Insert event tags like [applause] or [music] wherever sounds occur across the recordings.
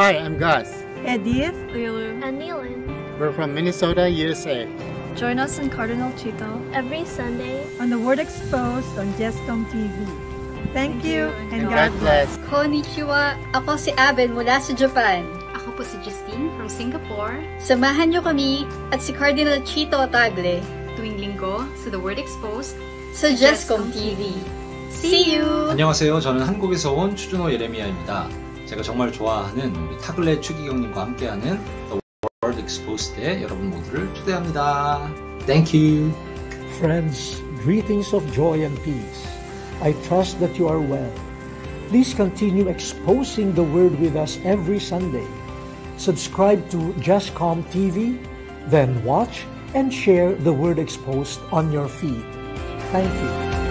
Hi, I'm Gus. Edith. Lulu. And Neelan. We're from Minnesota, USA. Join us in Cardinal Chito every Sunday on The Word Exposed on Jescom TV. Thank, Thank you, you and, God, God bless. Konnichiwa. Ako si Aben mula sa Japan. Ako po si Justine from Singapore. Samahan niyo kami at si Cardinal Chito Tagle tuwing linggo sa The Word Exposed sa Jescom TV. TV. See you! 안녕하세요. 저는 한국에서 온 추준호 예레미야입니다. 제가 정말 좋아하는 우리 타글레 추기경님과 함께하는 The World Exposed에 여러분 모두를 초대합니다. Thank you. Friends, greetings of joy and peace. I trust that you are well. Please continue exposing the Word with us every Sunday. Subscribe to JustCom TV, then watch and share the Word exposed on your feed. Thank you.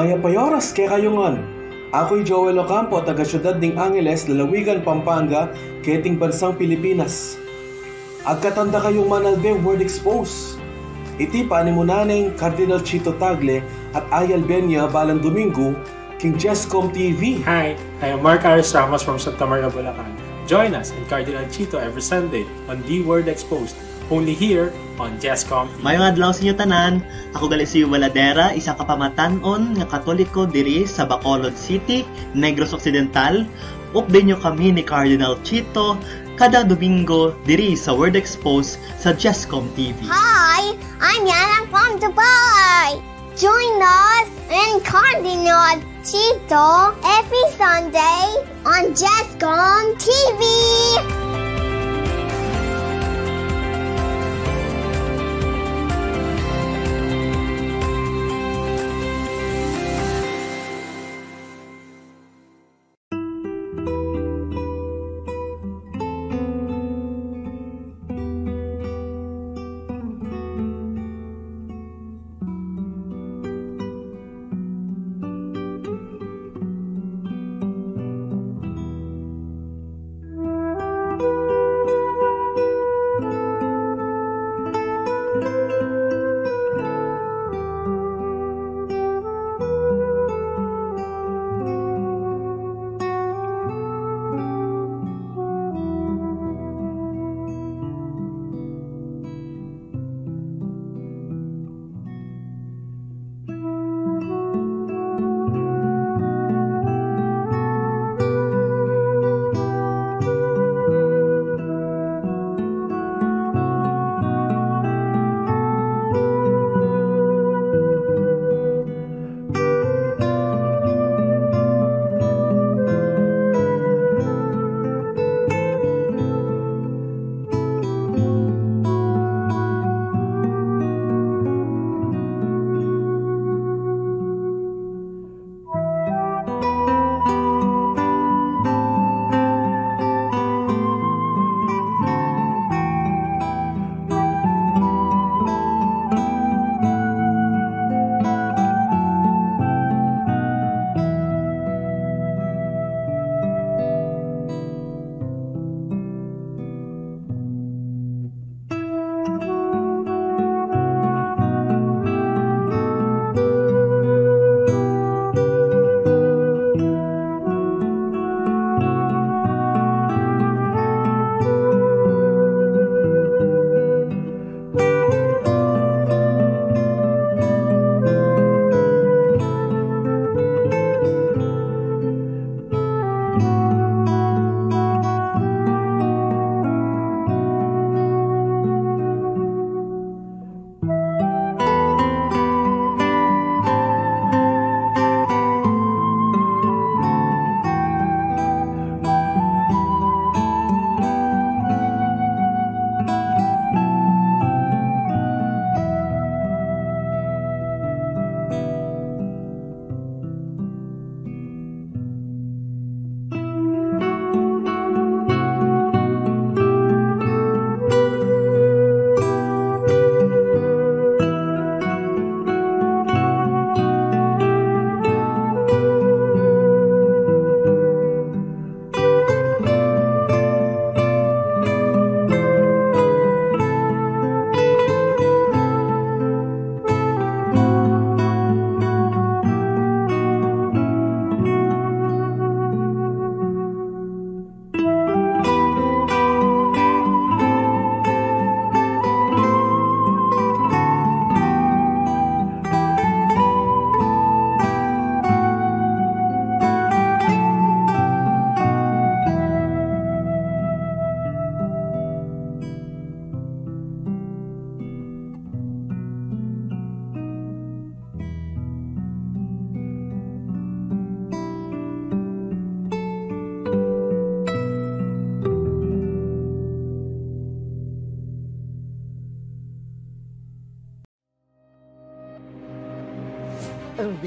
Maya payoras kay kayungan. Ako'y Joel Ocampo, taga siyudad ng Angeles, Lalawigan, Pampanga, keting bansang Pilipinas. Agkatanda kayong manalbe word expose. Iti paanimunaneng Cardinal Chito Tagle at Ayal Benya balang Domingo, King Jescom TV. Hi, I am Mark Aris Ramos from Santa Maria, Bulacan. Join us in Cardinal Chito every Sunday on The Word Exposed, only here on Jescom TV. Mayong adlaw sa inyo tanan, ako gali si Waladera, isang kapamatanon nga katoliko diri sa Bacolod City, Negros Occidental. Update nyo kami ni Cardinal Chito kada Domingo diri sa Word Expose sa Jescom TV. Hi, I'm Yana from Dubai. Join us in Cardinal Chito every Sunday on Jescom TV.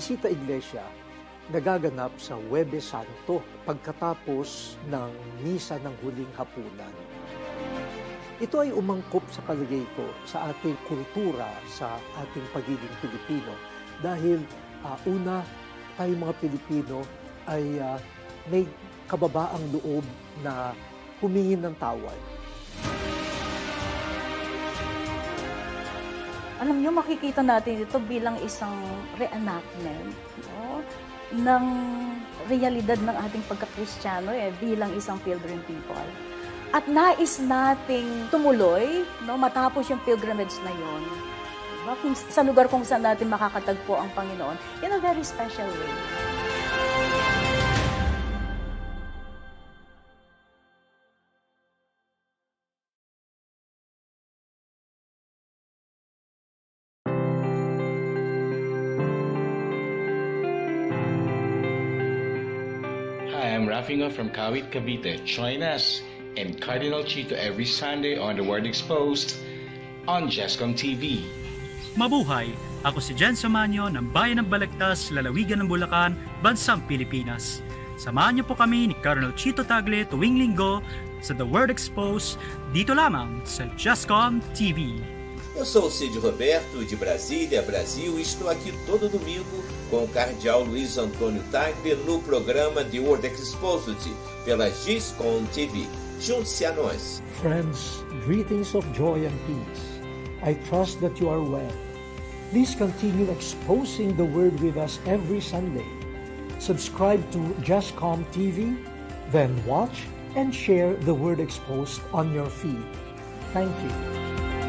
Ang bisita iglesia nagaganap sa Webes Santo pagkatapos ng misa ng huling hapunan. Ito ay umangkop sa palagay ko sa ating kultura, sa ating pagiging Pilipino. Dahil uh, una, tayo mga Pilipino ay uh, may kababaang loob na humingi ng tawad. Alam niyo, makikita natin ito bilang isang reenactment no? ng realidad ng ating pagkakristyano eh, bilang isang pilgrim people. At nais nating tumuloy no, matapos yung pilgrimage na yon diba? Kung, sa lugar kung saan natin makakatagpo ang Panginoon in a very special way. I'm Rafinga from Kawit, Cavite. Join us and Cardinal Chito every Sunday on The Word Exposed on Jescom TV. Mabuhay! Ako si Jen Samanyo ng Bayan ng Balagtas, Lalawigan ng Bulacan, Bansang Pilipinas. Samahan niyo po kami ni Cardinal Chito Tagle tuwing linggo sa The Word Exposed dito lamang sa Jescom TV. Eu sou o Cid Roberto, de Brasília, Brasil, e estou aqui todo domingo com o cardeal Luiz Antônio Tagle no programa The World Exposed pela Giscom TV. Junte-se a nós. Friends, greetings of joy and peace. I trust that you are well. Please continue exposing the Word with us every Sunday. Subscribe to Justcom TV, then watch and share the Word Exposed on your feed. Thank you.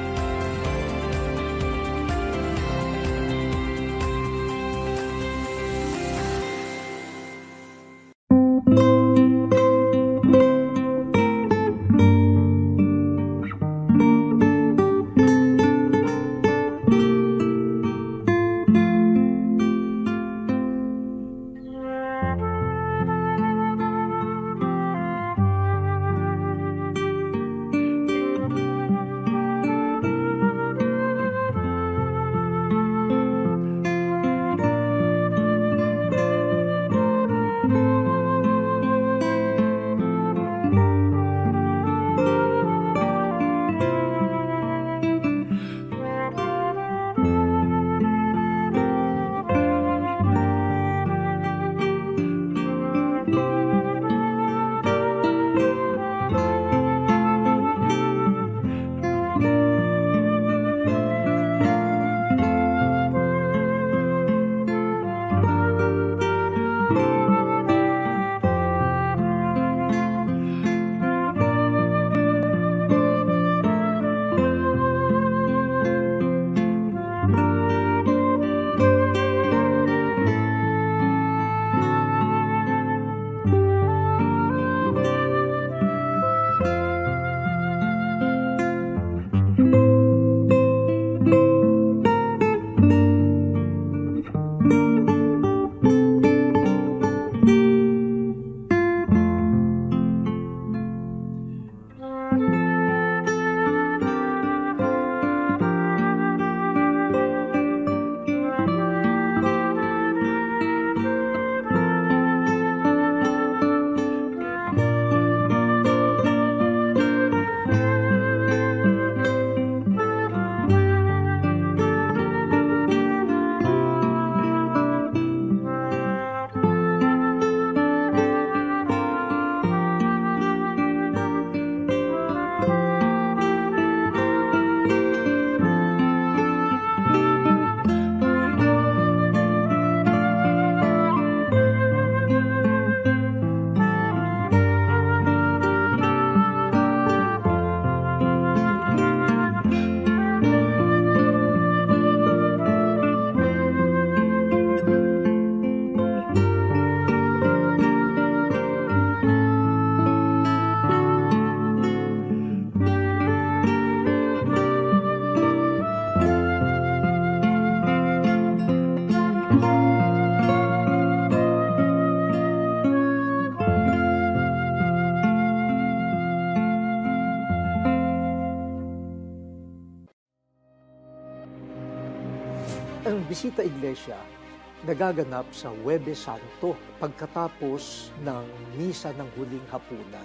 Nagaganap sa Webe Santo pagkatapos ng misa ng huling hapunan.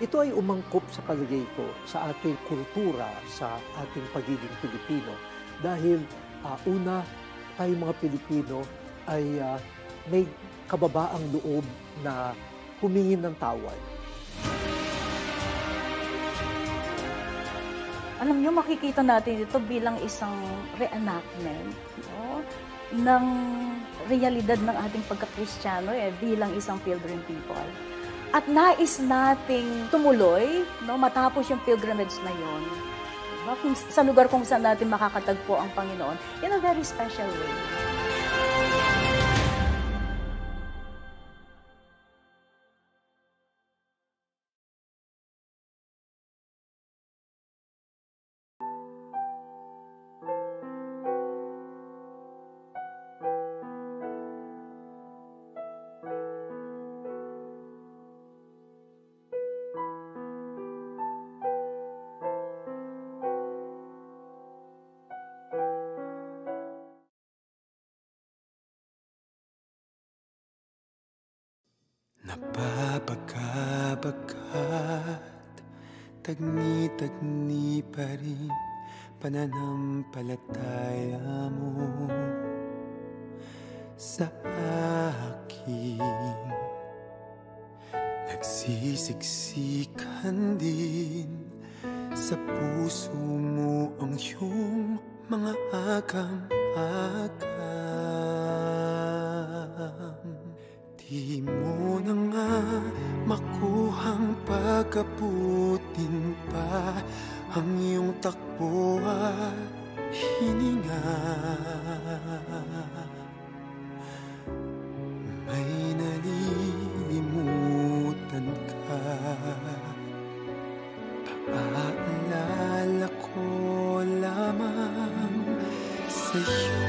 Ito ay umangkop sa palagay ko sa ating kultura, sa ating pagiging Pilipino. Dahil uh, una, tayo mga Pilipino ay uh, may kababaang loob na humingin ng tawad. Alam nyo, makikita natin ito bilang isang reenactment no? Ng realidad ng ating pagka-Kristiyano eh, bilang isang pilgrim people. At nais nating tumuloy no, matapos yung pilgrimage na yon diba? kung, sa lugar kung saan natin makakatagpo ang Panginoon in a very special way. Pananampalataya mo Sa akin Nagsisiksikan din. Sa puso mo ang iyong mga agam-agam Di mo na nga makuhang pagkaputin pa Ang iyong takbo at hininga. May nalilimutan ka. Paalala ko lamang sa'yo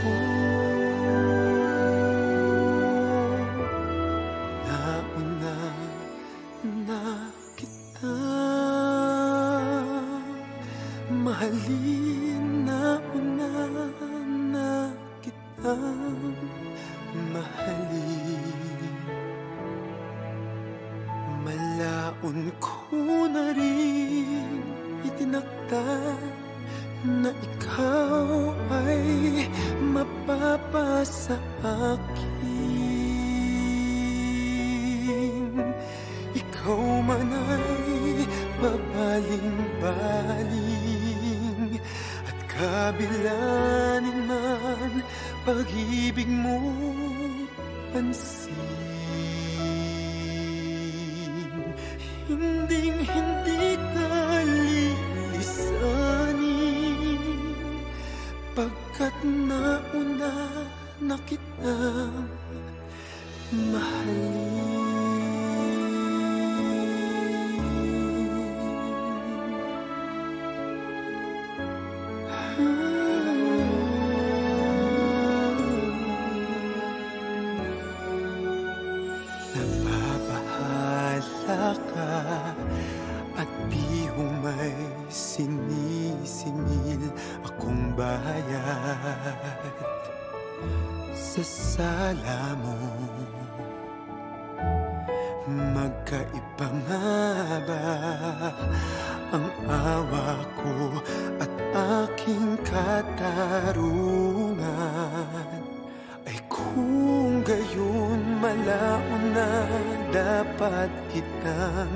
gayon malaon na dapat kitang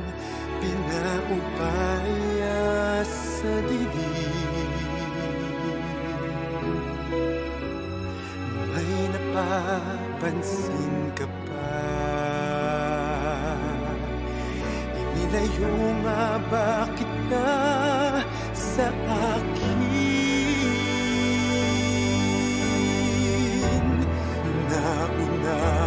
pinaupaya sa dilim. May napapansin ka pa? Inilayo nga ba kita sa akin? Nauna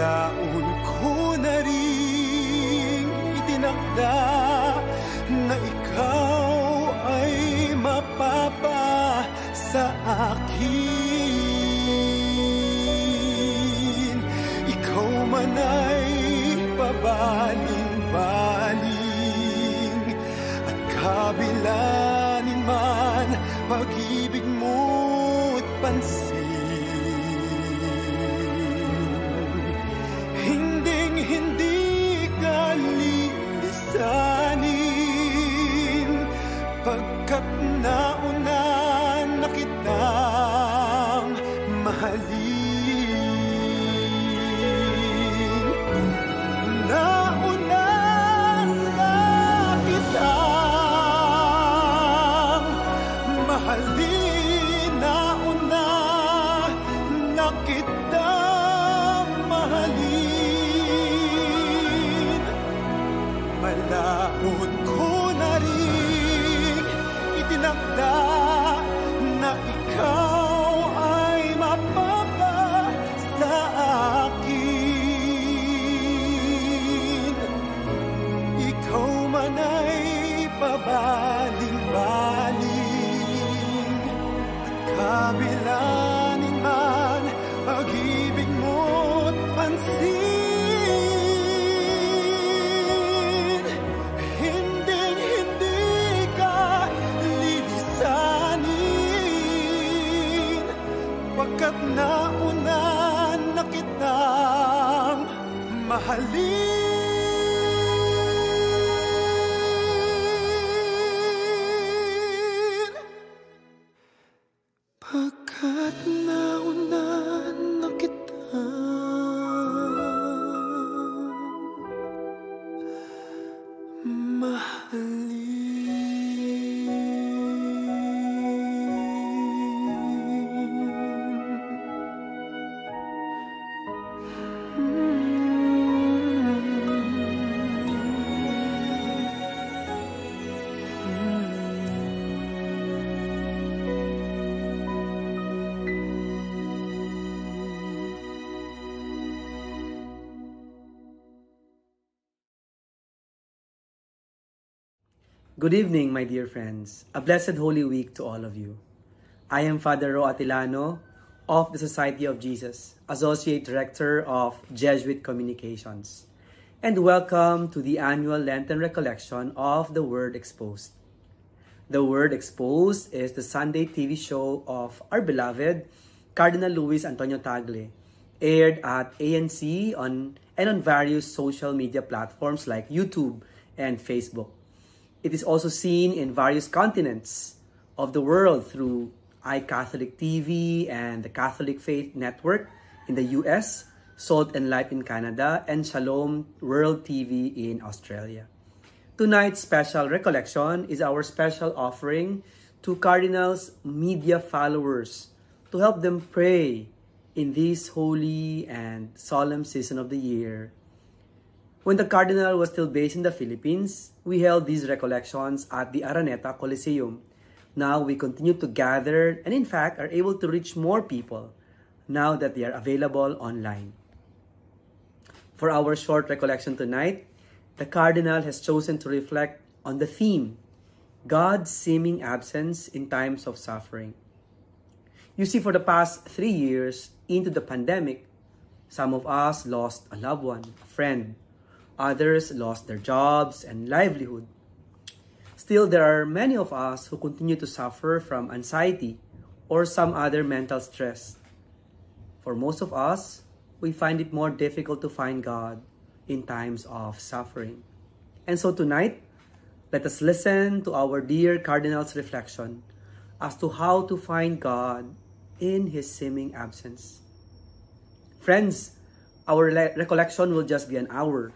Malaon Good evening, my dear friends. A blessed Holy Week to all of you. I am Father Ro Atilano of the Society of Jesus, Associate Director of Jesuit Communications, and welcome to the annual Lenten recollection of The Word Exposed. The Word Exposed is the Sunday TV show of our beloved Cardinal Luis Antonio Tagle, aired at ANC on and on various social media platforms like YouTube and Facebook. It is also seen in various continents of the world through iCatholic TV and the Catholic Faith Network in the US, Salt and Light in Canada, and Shalom World TV in Australia. Tonight's special recollection is our special offering to Cardinals media followers to help them pray in this holy and solemn season of the year. When the Cardinal was still based in the Philippines, we held these recollections at the Araneta Coliseum. Now we continue to gather and in fact are able to reach more people now that they are available online. For our short recollection tonight, the Cardinal has chosen to reflect on the theme, God's seeming absence in times of suffering. You see, for the past three years into the pandemic, some of us lost a loved one, a friend. Others lost their jobs and livelihood. Still, there are many of us who continue to suffer from anxiety or some other mental stress. For most of us, we find it more difficult to find God in times of suffering. And so tonight, let us listen to our dear Cardinal's reflection as to how to find God in his seeming absence. Friends, our re- recollection will just be an hour.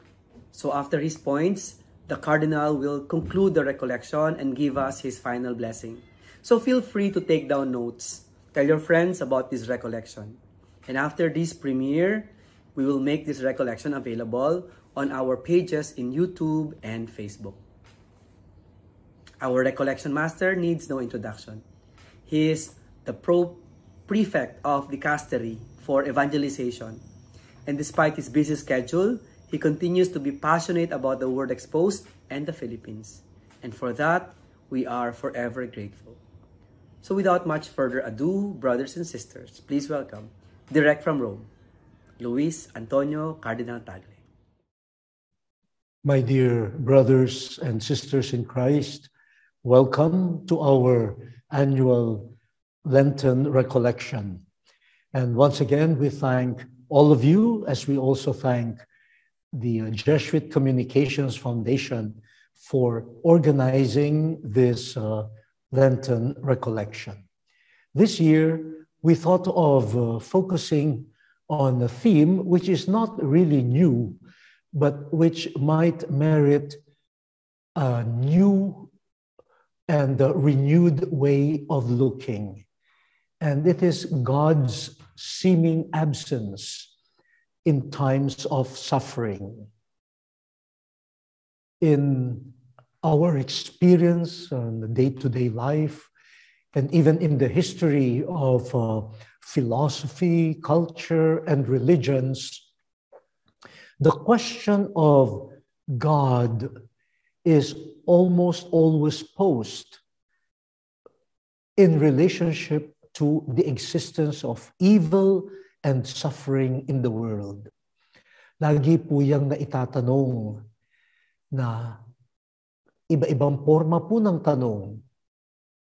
So after his points, the Cardinal will conclude the recollection and give us his final blessing. So feel free to take down notes. Tell your friends about this recollection. And after this premiere, we will make this recollection available on our pages in YouTube and Facebook. Our recollection master needs no introduction. He is the pro prefect of the Dicastery for evangelization. And despite his busy schedule, he continues to be passionate about the word exposed and the Philippines. And for that, we are forever grateful. So without much further ado, brothers and sisters, please welcome, direct from Rome, Luis Antonio Cardinal Tagle. My dear brothers and sisters in Christ, welcome to our annual Lenten recollection. And once again, we thank all of you as we also thank the Jesuit Communications Foundation for organizing this uh, Lenten recollection. This year, we thought of uh, focusing on a theme which is not really new, but which might merit a new and a renewed way of looking. And it is God's seeming absence in times of suffering. In our experience and the day-to-day life, and even in the history of uh, philosophy, culture, and religions, the question of God is almost always posed in relationship to the existence of evil and suffering in the world. Lagi po yung naitatanong na iba-ibang forma po ng tanong.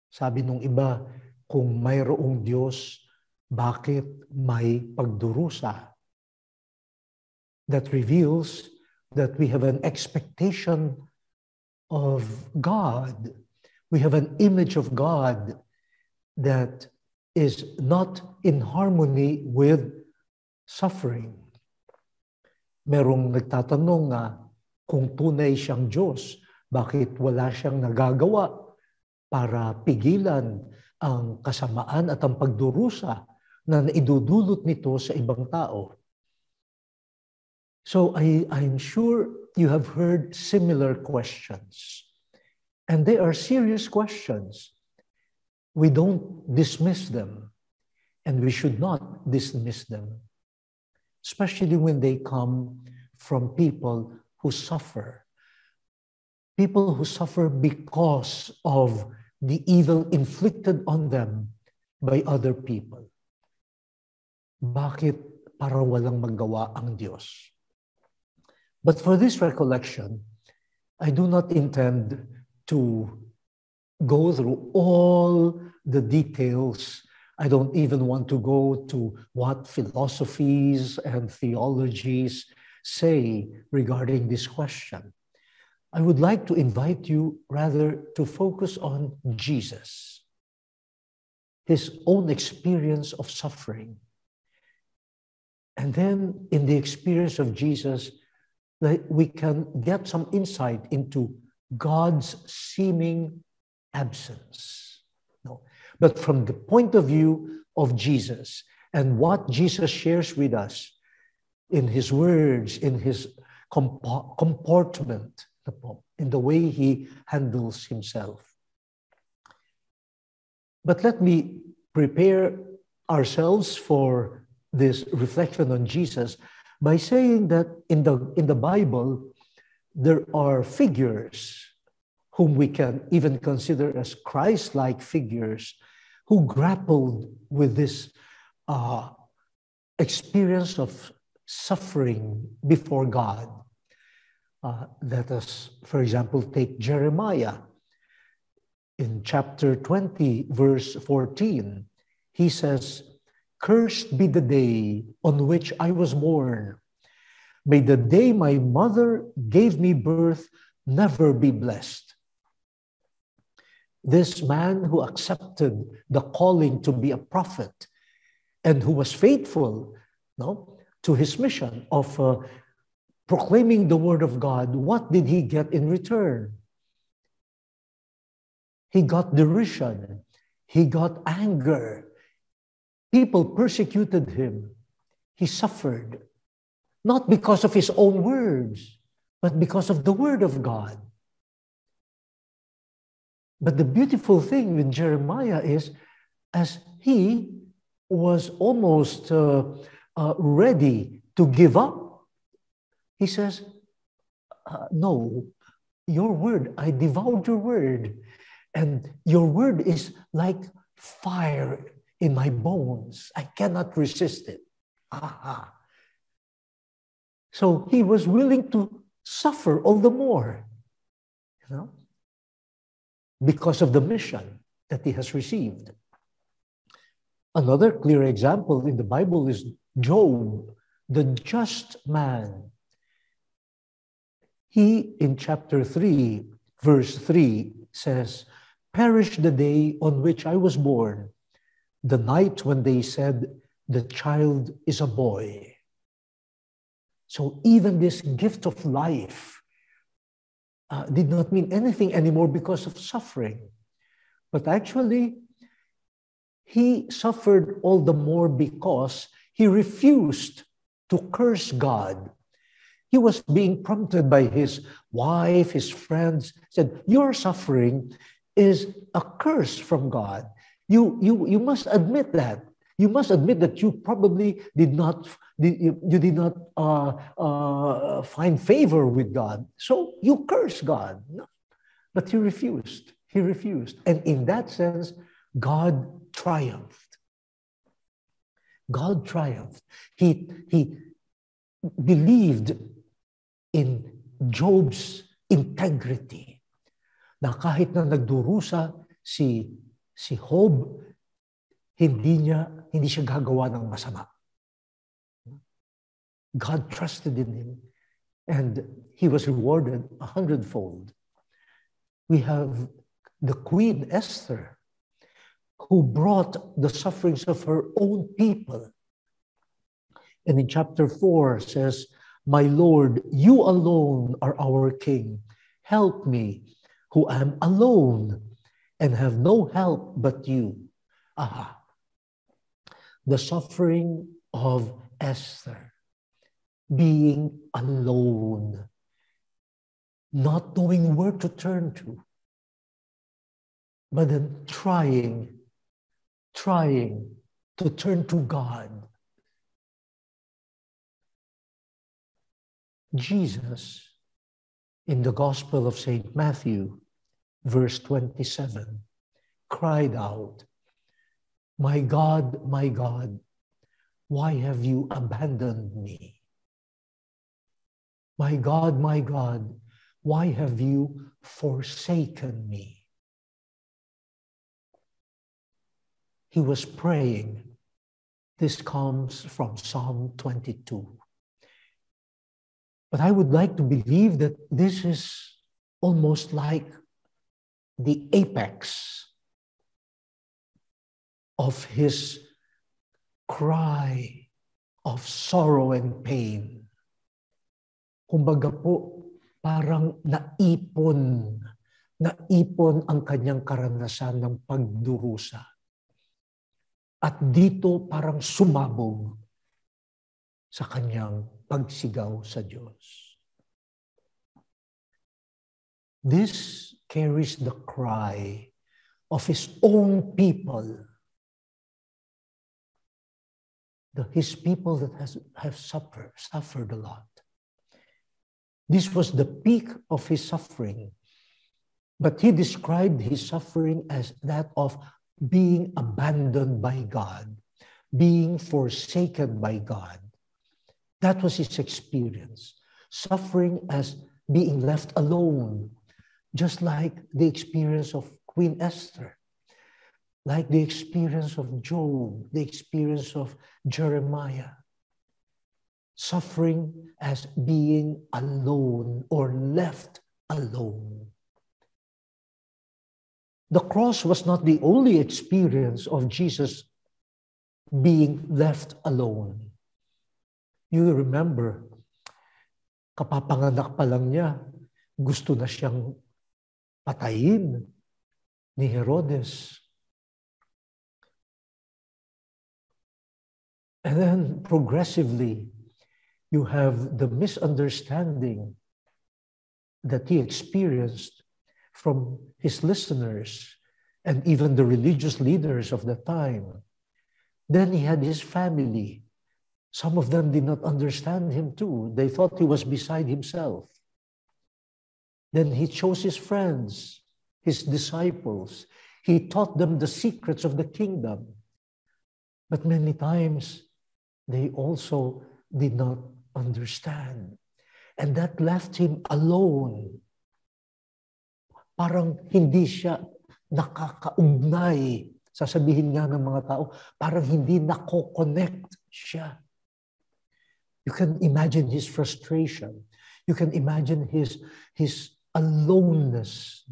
Sabi nung iba, kung mayroong Diyos, bakit may pagdurusa? That reveals that we have an expectation of God. We have an image of God that is not in harmony with suffering. Merong nagtatanong nga kung tunay siyang Diyos, bakit wala siyang nagagawa para pigilan ang kasamaan at ang pagdurusa na naidudulot nito sa ibang tao. So I, I'm sure you have heard similar questions. And they are serious questions. We don't dismiss them, and we should not dismiss them, especially when they come from people who suffer. People who suffer because of the evil inflicted on them by other people. Bakit para walang magawa ang Diyos? But for this recollection, I do not intend to go through all the details. I don't even want to go to what philosophies and theologies say regarding this question. I would like to invite you rather to focus on Jesus, his own experience of suffering. And then in the experience of Jesus, we can get some insight into God's seeming absence. No. But from the point of view of Jesus and what Jesus shares with us in his words, in his comportment, in the way he handles himself. But let me prepare ourselves for this reflection on Jesus by saying that in the, in the Bible, there are figures whom we can even consider as Christ like figures who grappled with this uh, experience of suffering before God. Uh, let us, for example, take Jeremiah. In chapter 20, verse 14, he says, Cursed be the day on which I was born. May the day my mother gave me birth never be blessed. This man who accepted the calling to be a prophet and who was faithful no, to his mission of uh, proclaiming the word of God, what did he get in return? He got derision, he got anger, People persecuted him. He suffered, not because of his own words, but because of the word of God. But the beautiful thing with Jeremiah is, as he was almost uh, uh, ready to give up, he says, uh, No, your word, I devoured your word. And your word is like fire in my bones. I cannot resist it. Aha. So he was willing to suffer all the more, you know, because of the mission that he has received. Another clear example in the Bible is Job, the just man. He, in chapter 3, verse 3, says, Perish the day on which I was born, the night when they said, The child is a boy. So even this gift of life uh, did not mean anything anymore because of suffering. But actually, he suffered all the more because he refused to curse God. He was being prompted by his wife, his friends, said, Your suffering is a curse from God. You, you, you must admit that. You must admit that you probably did not, you, you did not uh, uh, find favor with God. So you curse God. But he refused. He refused. And in that sense, God triumphed. God triumphed. He, he believed in Job's integrity. Na kahit na nagdurusa si si Job, hindi niya hindi siya gagawa ng masama. God trusted in him and he was rewarded a hundredfold. We have the Queen Esther who brought the sufferings of her own people. And in chapter 4 says, My Lord, you alone are our King. Help me, who am alone and have no help but you. Aha. The suffering of Esther, being alone, not knowing where to turn to, but then trying trying to turn to God. Jesus, in the Gospel of St. Matthew, verse 27, cried out, My God, my God, why have you abandoned me? My God, my God, why have you forsaken me? he was praying. This comes from Psalm 22. But I would like to believe that this is almost like the apex of his cry of sorrow and pain. Kumbaga po, parang naipon, naipon ang kanyang karanasan ng pagdurusa At dito parang sumabog sa kanyang pagsigaw sa Diyos. This carries the cry of his own people. The, his people that has, have suffered, suffered a lot. This was the peak of his suffering. But he described his suffering as that of being abandoned by God, being forsaken by God. That was his experience. Suffering as being left alone, just like the experience of Queen Esther, like the experience of Job, the experience of Jeremiah. Suffering as being alone or left alone. The cross was not the only experience of Jesus being left alone. You remember, kapapanganak pa lang niya, gusto na siyang patayin ni Herodes. And then progressively, you have the misunderstanding that he experienced from his listeners and even the religious leaders of the time. Then he had his family. Some of them did not understand him too. They thought he was beside himself. Then he chose his friends, his disciples. He taught them the secrets of the kingdom. But many times they also did not understand. And that left him alone. Parang hindi siya nakakaugnay. Sasabihin nga ng mga tao, parang hindi nako-connect siya. You can imagine his frustration. You can imagine his, his aloneness.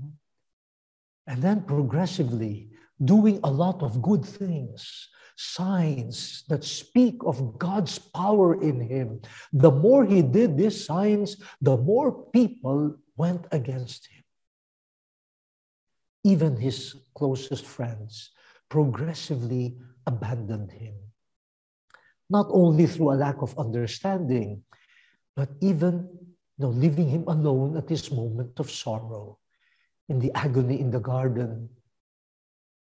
And then progressively doing a lot of good things, signs that speak of God's power in him. The more he did these signs, the more people went against him. Even his closest friends progressively abandoned him. Not only through a lack of understanding, but even you know, leaving him alone at this moment of sorrow in the agony in the garden.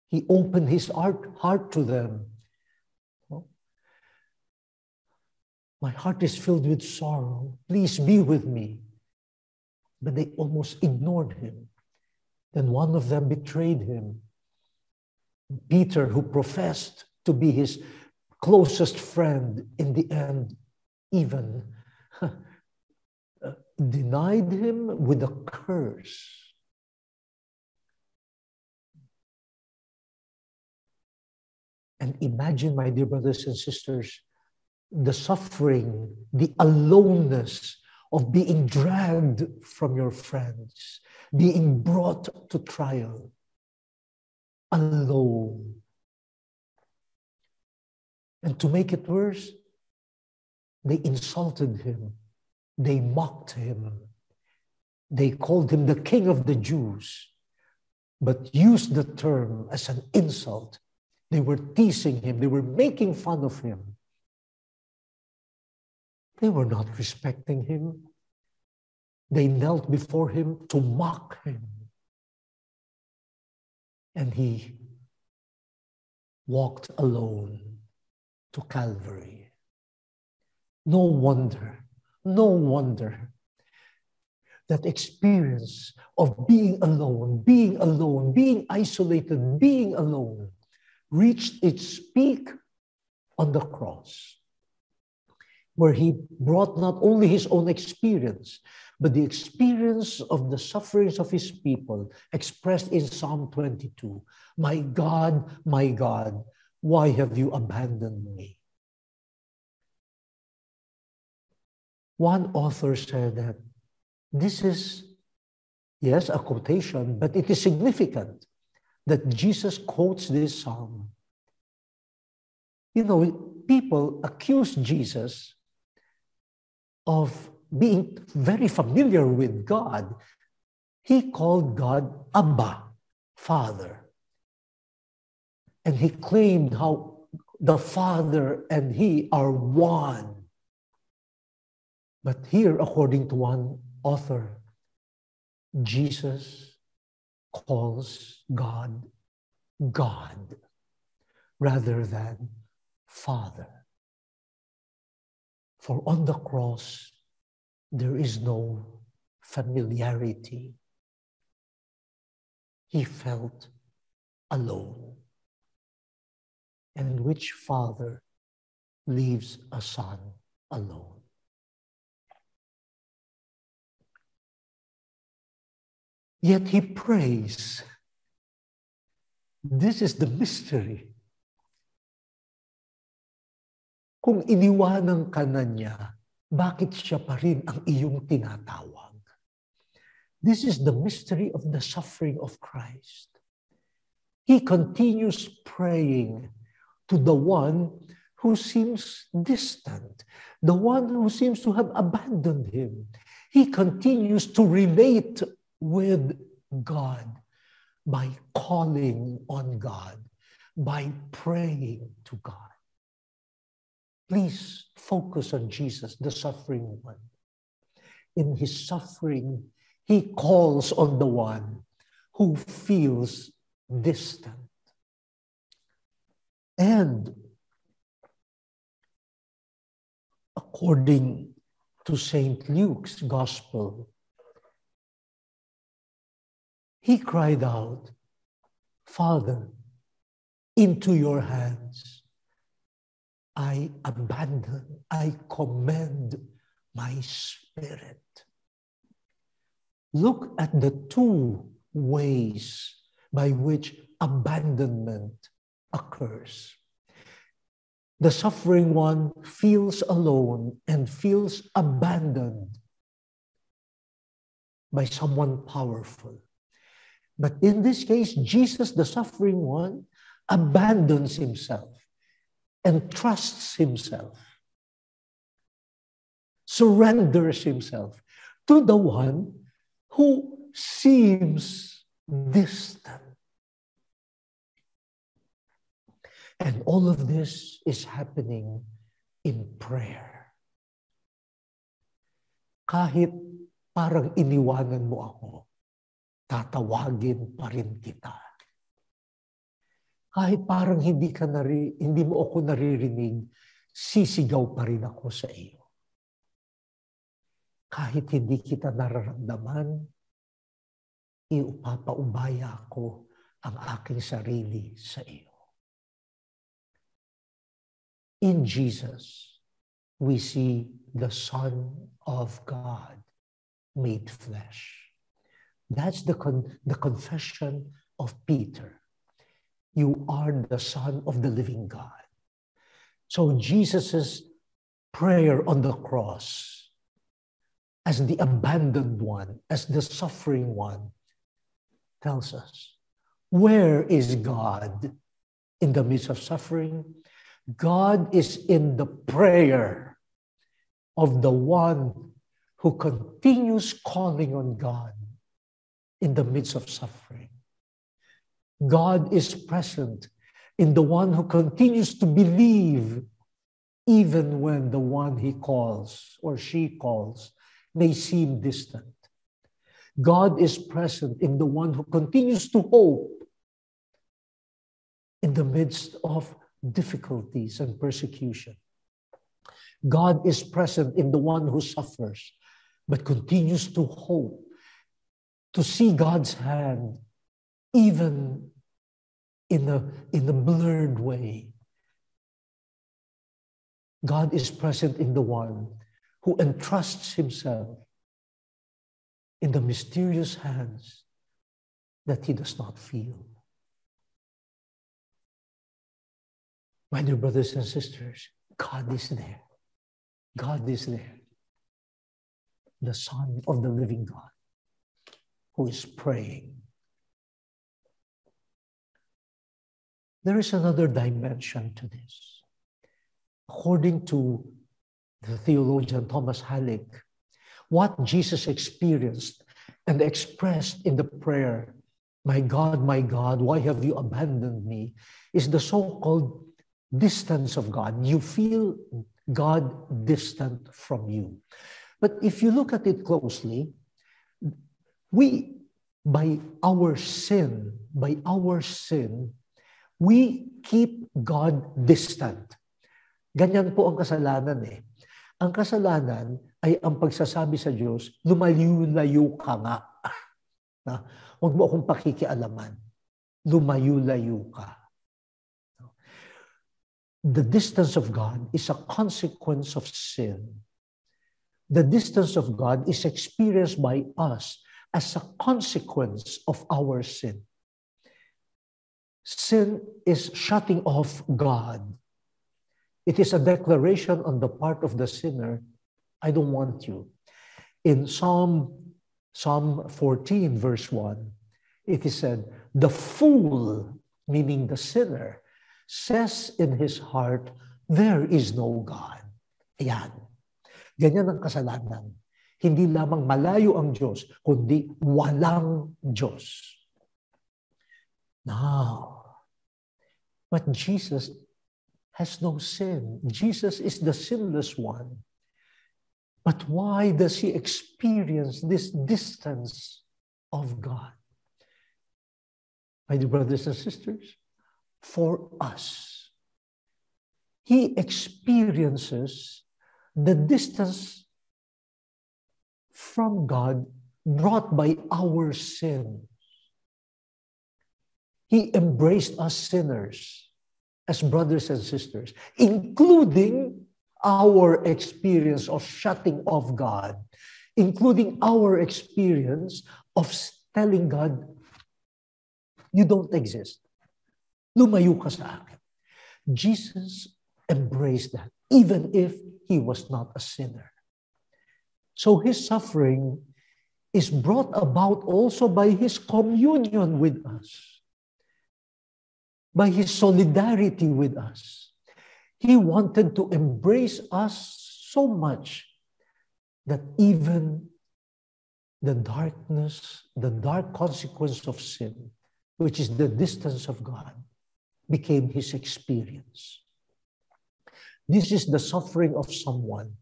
He opened his heart, heart to them. My heart is filled with sorrow. Please be with me. But they almost ignored him. Then one of them betrayed him. Peter, who professed to be his closest friend, in the end, even [laughs] uh, denied him with a curse. And imagine, my dear brothers and sisters, the suffering, the aloneness of being dragged from your friends, being brought to trial alone. And to make it worse, they insulted him, they mocked him, they called him the king of the Jews, but used the term as an insult they were teasing him, they were making fun of him. They were not respecting him. They knelt before him to mock him. And he walked alone to Calvary. No wonder, no wonder that experience of being alone, being alone, being isolated, being alone reached its peak on the cross, where he brought not only his own experience, but the experience of the sufferings of his people expressed in Psalm 22. My God, my God, why have you abandoned me? One author said that this is, yes, a quotation, but it is significant that Jesus quotes this psalm. You know, people accuse Jesus of being very familiar with God. He called God Abba, Father. And he claimed how the Father and he are one. But here, according to one author, Jesus calls God God rather than Father. For on the cross, there is no familiarity. He felt alone. And which father leaves a son alone? Yet he prays. This is the mystery. Kung iniwanan ka na niya, bakit siya pa rin ang iyong tinatawag? This is the mystery of the suffering of Christ. He continues praying to the one who seems distant, the one who seems to have abandoned him. He continues to relate with God by calling on God, by praying to God. Please focus on Jesus, the suffering one. In his suffering, he calls on the one who feels distant. And according to St. Luke's Gospel, he cried out, Father, into your hands I abandon, I commend my spirit. Look at the two ways by which abandonment occurs. The suffering one feels alone and feels abandoned by someone powerful. But in this case, Jesus, the suffering one, abandons himself and trusts himself, surrenders himself to the one who seems distant. And all of this is happening in prayer. Kahit parang iniwanan mo ako, tatawagin pa rin kita. Kahit parang hindi, ka nari, hindi mo ako naririnig, sisigaw pa rin ako sa iyo. Kahit hindi kita nararamdaman, iupapaubaya ko ang aking sarili sa iyo. In Jesus, we see the Son of God made flesh. That's the, con- the confession of Peter. You are the Son of the living God. So Jesus' prayer on the cross as the abandoned one, as the suffering one, tells us where is God in the midst of suffering? God is in the prayer of the one who continues calling on God in the midst of suffering. God is present in the one who continues to believe even when the one he calls or she calls may seem distant. God is present in the one who continues to hope in the midst of difficulties and persecution. God is present in the one who suffers but continues to hope to see God's hand even in a, in a blurred way. God is present in the one who entrusts himself in the mysterious hands that he does not feel. My dear brothers and sisters, God is there. God is there. The Son of the living God who is praying. There is another dimension to this. According to the theologian Thomas Halík, what Jesus experienced and expressed in the prayer, My God, my God, why have you abandoned me? is the so called distance of God. You feel God distant from you. But if you look at it closely, we, by our sin, by our sin, we keep God distant. Ganyan po ang kasalanan eh. Ang kasalanan ay ang pagsasabi sa Diyos, lumayo-layo ka nga. Na, huwag mo akong pakikialaman. Lumayo-layo ka. The distance of God is a consequence of sin. The distance of God is experienced by us as a consequence of our sin. Sin is shutting off God. It is a declaration on the part of the sinner, I don't want you. In Psalm, Psalm 14, verse 1, it is said, The fool, meaning the sinner, says in his heart, There is no God. Ayan. Ganyan ang kasalanan. Hindi lamang malayo ang Diyos, kundi walang Diyos. Now, but Jesus has no sin. Jesus is the sinless one. But why does he experience this distance of God? My dear brothers and sisters, for us, he experiences the distance from God brought by our sin. He embraced us sinners as brothers and sisters, including our experience of shutting off God, including our experience of telling God, you don't exist. Lumayo ka sa akin. Jesus embraced that, even if he was not a sinner. So his suffering is brought about also by his communion with us, by his solidarity with us. He wanted to embrace us so much that even the darkness, the dark consequence of sin, which is the distance of God, became his experience. This is the suffering of someone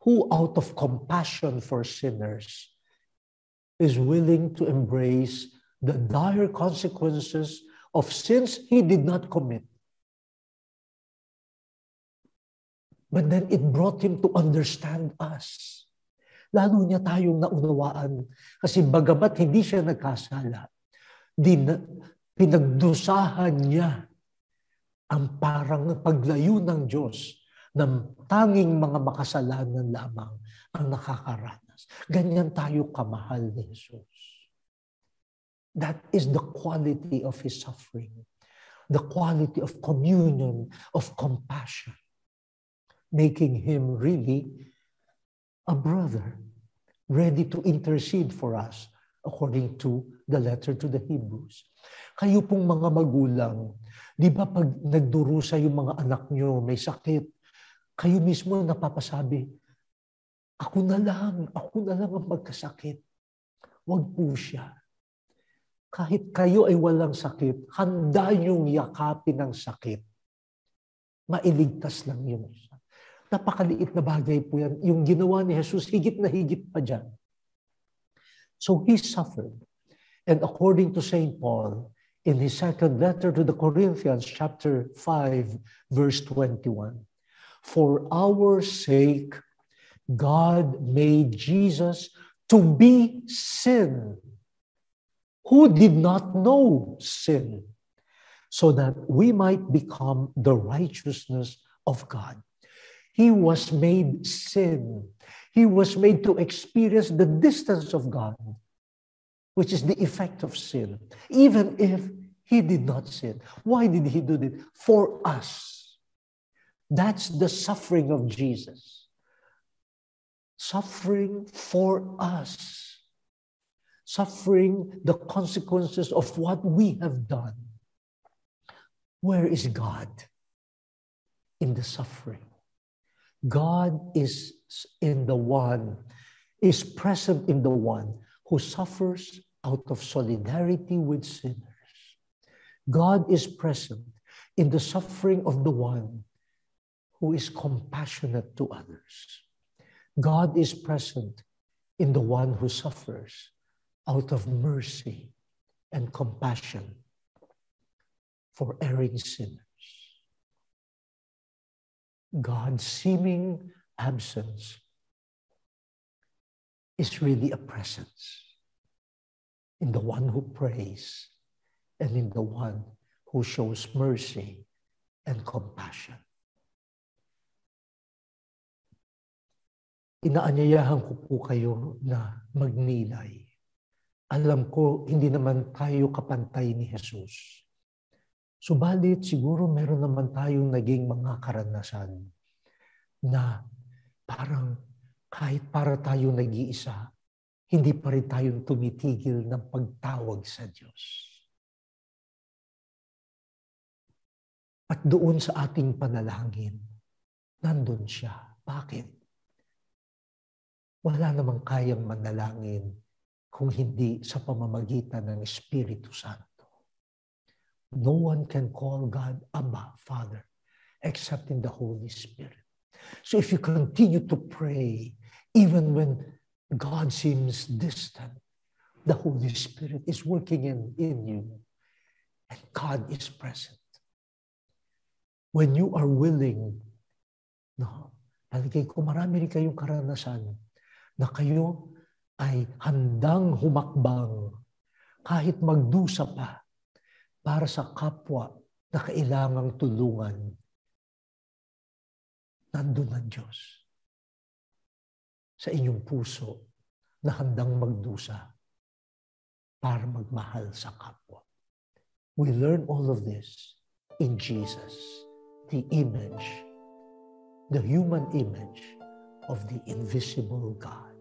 who, out of compassion for sinners, is willing to embrace the dire consequences of sins he did not commit. But then it brought him to understand us. Lalo niya tayong naunawaan. Kasi bagamat hindi siya nagkasala, din, pinagdusahan niya ang parang paglayo ng Diyos ng tanging mga makasalanan lamang ang nakakaranas. Ganyan tayo kamahal ni Jesus. That is the quality of His suffering. The quality of communion, of compassion. Making Him really a brother, ready to intercede for us according to the letter to the Hebrews. Kayo pong mga magulang, di ba pag nagdurusa yung mga anak nyo, may sakit, kayo mismo napapasabi, ako na lang, ako na lang ang magkasakit. Huwag po siya. Kahit kayo ay walang sakit, handa niyong yakapin ang sakit. Mailigtas lang yung isa. Napakaliit na bagay po yan. Yung ginawa ni Jesus, higit na higit pa dyan. So he suffered. And according to St. Paul, in his second letter to the Corinthians, chapter 5, verse 21, For our sake, God made Jesus to be sin, who did not know sin, so that we might become the righteousness of God. He was made sin. He was made to experience the distance of God, which is the effect of sin, even if he did not sin. Why did he do it? For us. That's the suffering of Jesus. Suffering for us. Suffering the consequences of what we have done. Where is God in the suffering? God is in the one, is present in the one who suffers out of solidarity with sinners. God is present in the suffering of the one who is compassionate to others. God is present in the one who suffers out of mercy and compassion for erring sinners. God's seeming absence is really a presence in the one who prays and in the one who shows mercy and compassion. inaanyayahan ko po kayo na magnilay. Alam ko, hindi naman tayo kapantay ni Jesus. Subalit, siguro meron naman tayong naging mga karanasan na parang kahit para tayo nag-iisa, hindi pa rin tayong tumitigil ng pagtawag sa Diyos. At doon sa ating panalangin, nandun siya. Bakit? wala namang kayang manalangin kung hindi sa pamamagitan ng Espiritu Santo. No one can call God Abba, Father, except in the Holy Spirit. So if you continue to pray, even when God seems distant, the Holy Spirit is working in, in you, and God is present. When you are willing, no, palagay ko marami rin kayong karanasan na kayo ay handang humakbang kahit magdusa pa para sa kapwa na kailangang tulungan. nandun ang Diyos sa inyong puso na handang magdusa para magmahal sa kapwa. We learn all of this in Jesus, the image, the human image of the invisible God.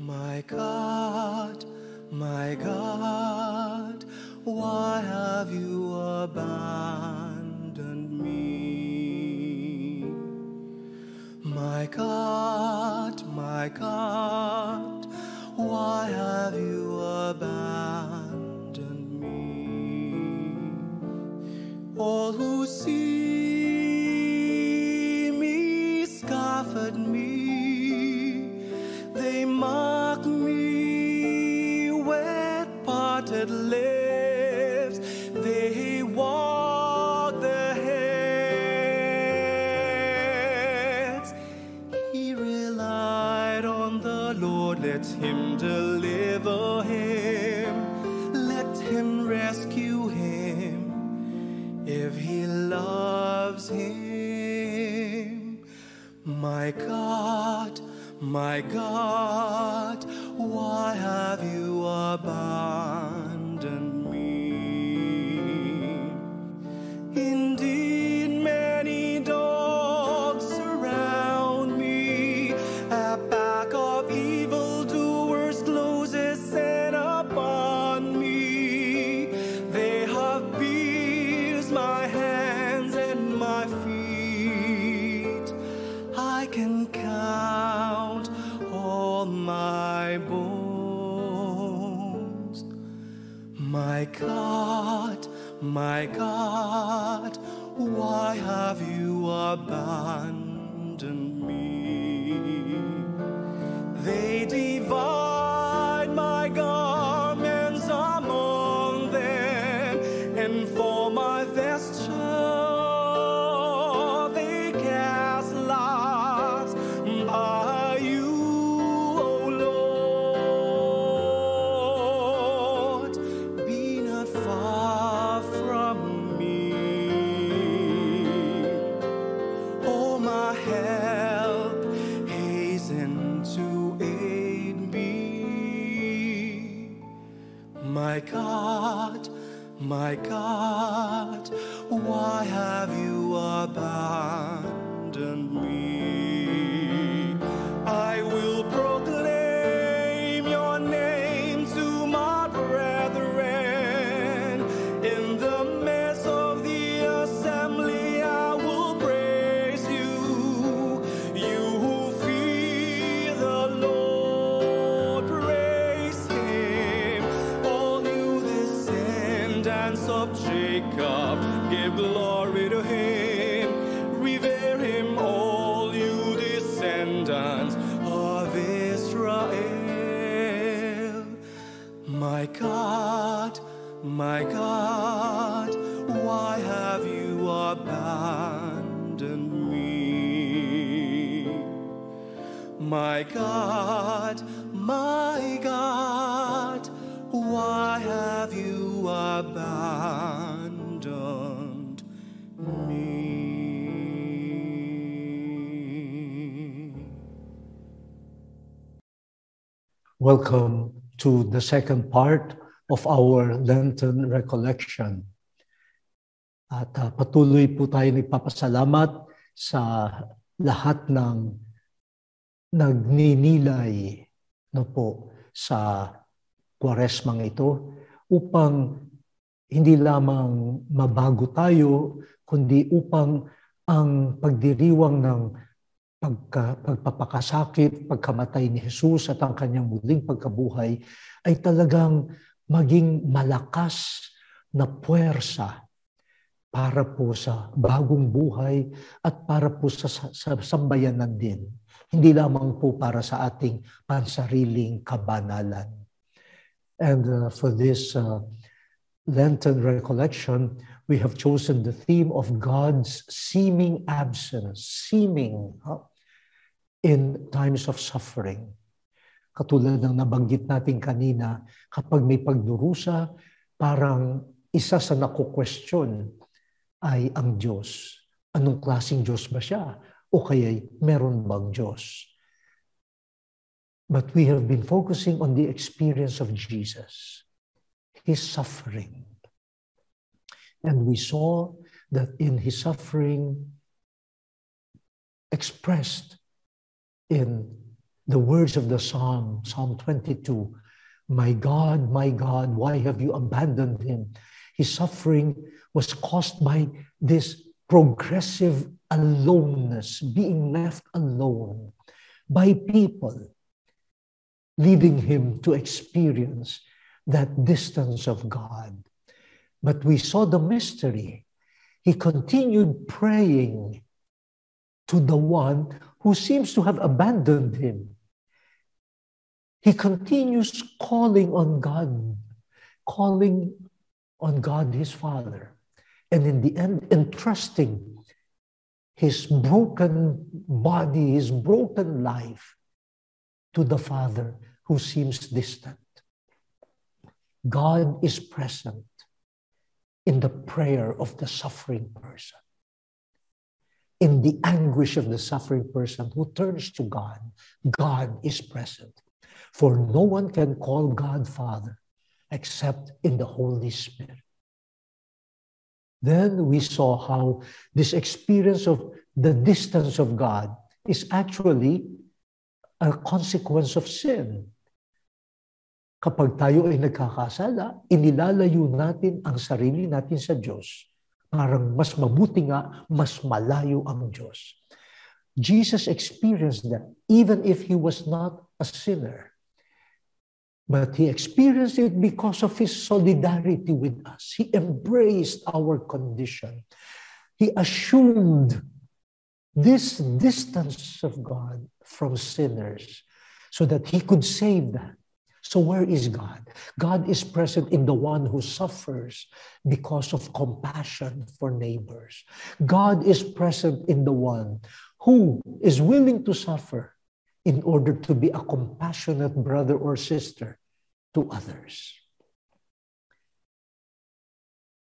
My God, my God, why have you abandoned me? My God, my God, why have you abandoned me? All who see me scoff at me, they mock My God, my God, why have you abandoned God, my God, why have you abandoned me? They why have you abandoned God, my God, why have you abandoned me? Welcome to the second part of our Lenten recollection. At uh, patuloy po tayo nagpapasalamat sa lahat ng nagninilay no po sa kwaresmang ito upang hindi lamang mabago tayo kundi upang ang pagdiriwang ng pagka, pagpapakasakit, pagkamatay ni Jesus at ang kanyang muling pagkabuhay ay talagang maging malakas na puwersa para po sa bagong buhay at para po sa, sa, sa sambayanan din. Hindi lamang po para sa ating pansariling kabanalan. And uh, for this uh, Lenten recollection, we have chosen the theme of God's seeming absence, seeming huh, in times of suffering. Katulad ng nabanggit natin kanina, kapag may pagdurusa, parang isa sa naku-question ay ang Diyos. Anong klaseng Diyos ba siya? O kaya'y meron bang Diyos? But we have been focusing on the experience of Jesus, his suffering. And we saw that in his suffering, expressed in the words of the Psalm, Psalm 22, My God, my God, why have you abandoned him? His suffering was caused by this progressive aloneness, being left alone by people leading him to experience that distance of God. But we saw the mystery. He continued praying to the one who seems to have abandoned him. He continues calling on God, calling on God his Father, and in the end, entrusting his broken body, his broken life to the Father who seems distant. God is present in the prayer of the suffering person, in the anguish of the suffering person who turns to God. God is present. For no one can call God Father except in the Holy Spirit. Then we saw how this experience of the distance of God is actually a consequence of sin. Kapag tayo ay nagkakasala, inilalayo natin ang sarili natin sa Diyos. Parang mas mabuti nga, mas malayo ang Diyos. Jesus experienced that even if he was not a sinner. But he experienced it because of his solidarity with us. He embraced our condition. He assumed this distance of God from sinners so that he could save them. So, where is God? God is present in the one who suffers because of compassion for neighbors. God is present in the one who is willing to suffer in order to be a compassionate brother or sister to others.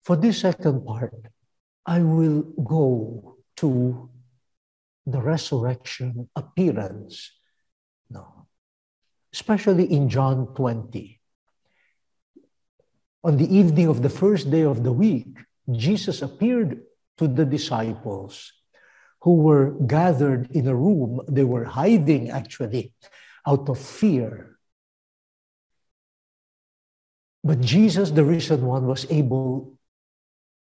For this second part, I will go to the resurrection appearance. No. Especially in John 20. On the evening of the first day of the week, Jesus appeared to the disciples who were gathered in a room. They were hiding actually out of fear. But Jesus, the risen one, was able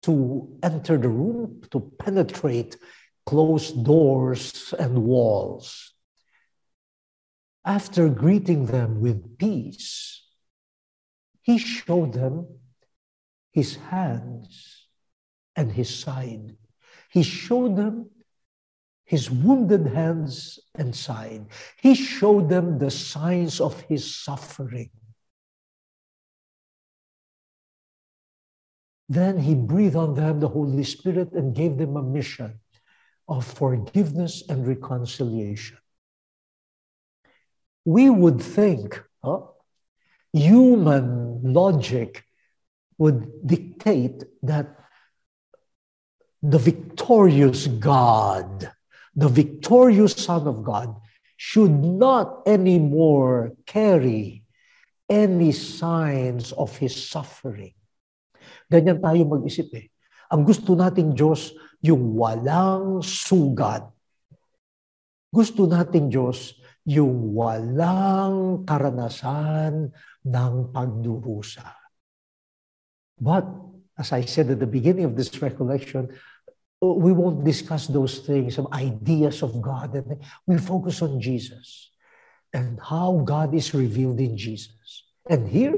to enter the room, to penetrate closed doors and walls. After greeting them with peace, he showed them his hands and his side. He showed them his wounded hands and side. He showed them the signs of his suffering. Then he breathed on them the Holy Spirit and gave them a mission of forgiveness and reconciliation. We would think, oh, human logic would dictate that the victorious God, the victorious Son of God, should not anymore carry any signs of his suffering. Ganyan tayo mag-isip eh. Ang gusto nating Diyos, yung walang sugat. Gusto nating Diyos, yung walang karanasan ng pagdurusa. But, as I said at the beginning of this recollection, Oh, we won't discuss those things, some ideas of God. And we focus on Jesus and how God is revealed in Jesus. And here,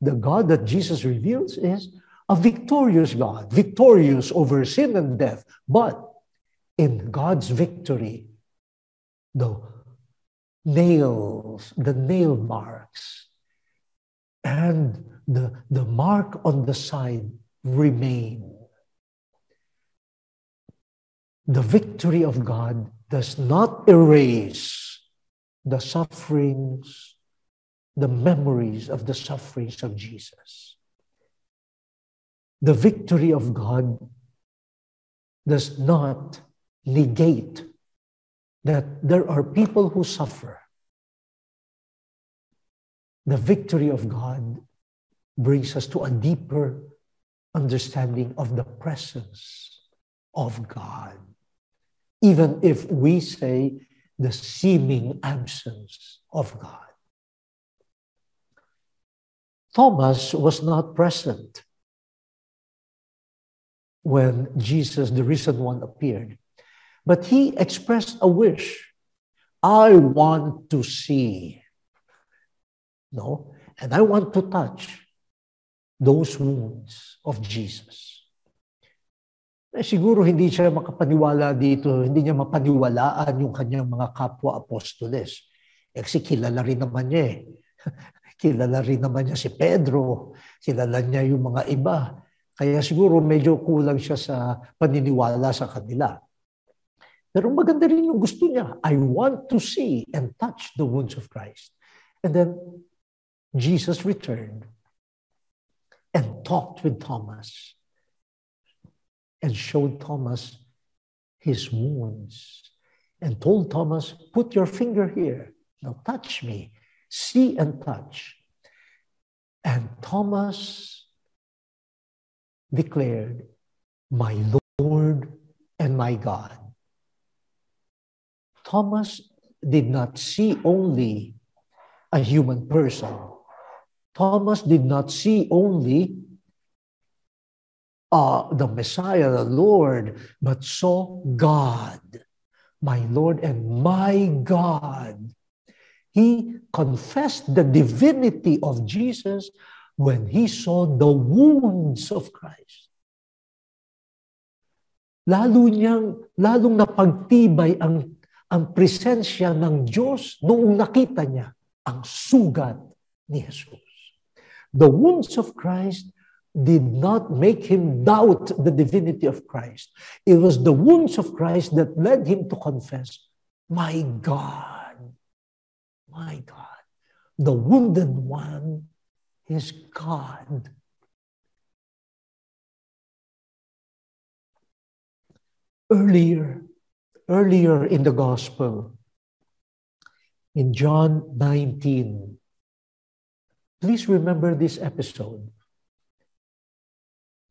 the God that Jesus reveals is a victorious God, victorious over sin and death. But in God's victory, the nails, the nail marks, and the, the mark on the side remain. The victory of God does not erase the sufferings, the memories of the sufferings of Jesus the victory of God does not negate that there are people who suffer. The victory of God brings us to a deeper understanding of the presence of God. Even if we say the seeming absence of God. Thomas was not present when Jesus, the risen one, appeared. But he expressed a wish. I want to see. No? And I want to touch those wounds of Jesus. Eh, siguro hindi siya makapaniwala dito, hindi niya mapaniwalaan yung kanyang mga kapwa apostoles. Eh, kasi kilala rin naman niya eh. [laughs] kilala rin naman niya si Pedro, kilala niya yung mga iba. Kaya siguro medyo kulang siya sa paniniwala sa kanila. Pero maganda rin yung gusto niya. I want to see and touch the wounds of Christ. And then Jesus returned and talked with Thomas and showed Thomas his wounds and told Thomas, Put your finger here. Now touch me. See and touch. And Thomas declared, My Lord and my God. Thomas did not see only a human person. Thomas did not see only uh, the Messiah, the Lord, but saw God, my Lord and my God. He confessed the divinity of Jesus when he saw the wounds of Christ. Lalo niyang, lalong napagtibay ang, ang presensya ng Diyos noong nakita niya ang sugat ni Jesus. The wounds of Christ did not make him doubt the divinity of Christ. It was the wounds of Christ that led him to confess, My God, my God, the wounded one is God. Earlier, earlier in the gospel, in John 19, please remember this episode.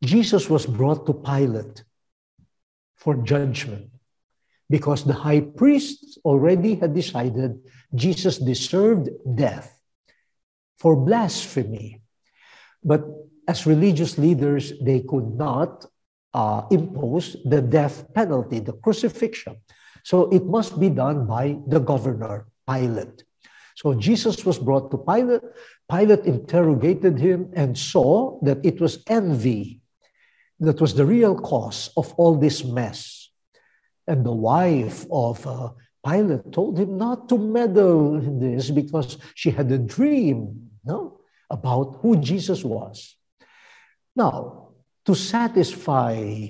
Jesus was brought to Pilate for judgment because the high priest already had decided Jesus deserved death for blasphemy. But as religious leaders, they could not uh, impose the death penalty, the crucifixion. So it must be done by the governor, Pilate. So Jesus was brought to Pilate. Pilate interrogated him and saw that it was envy that was the real cause of all this mess. And the wife of uh, Pilate told him not to meddle in this because she had a dream no, about who Jesus was. Now, to satisfy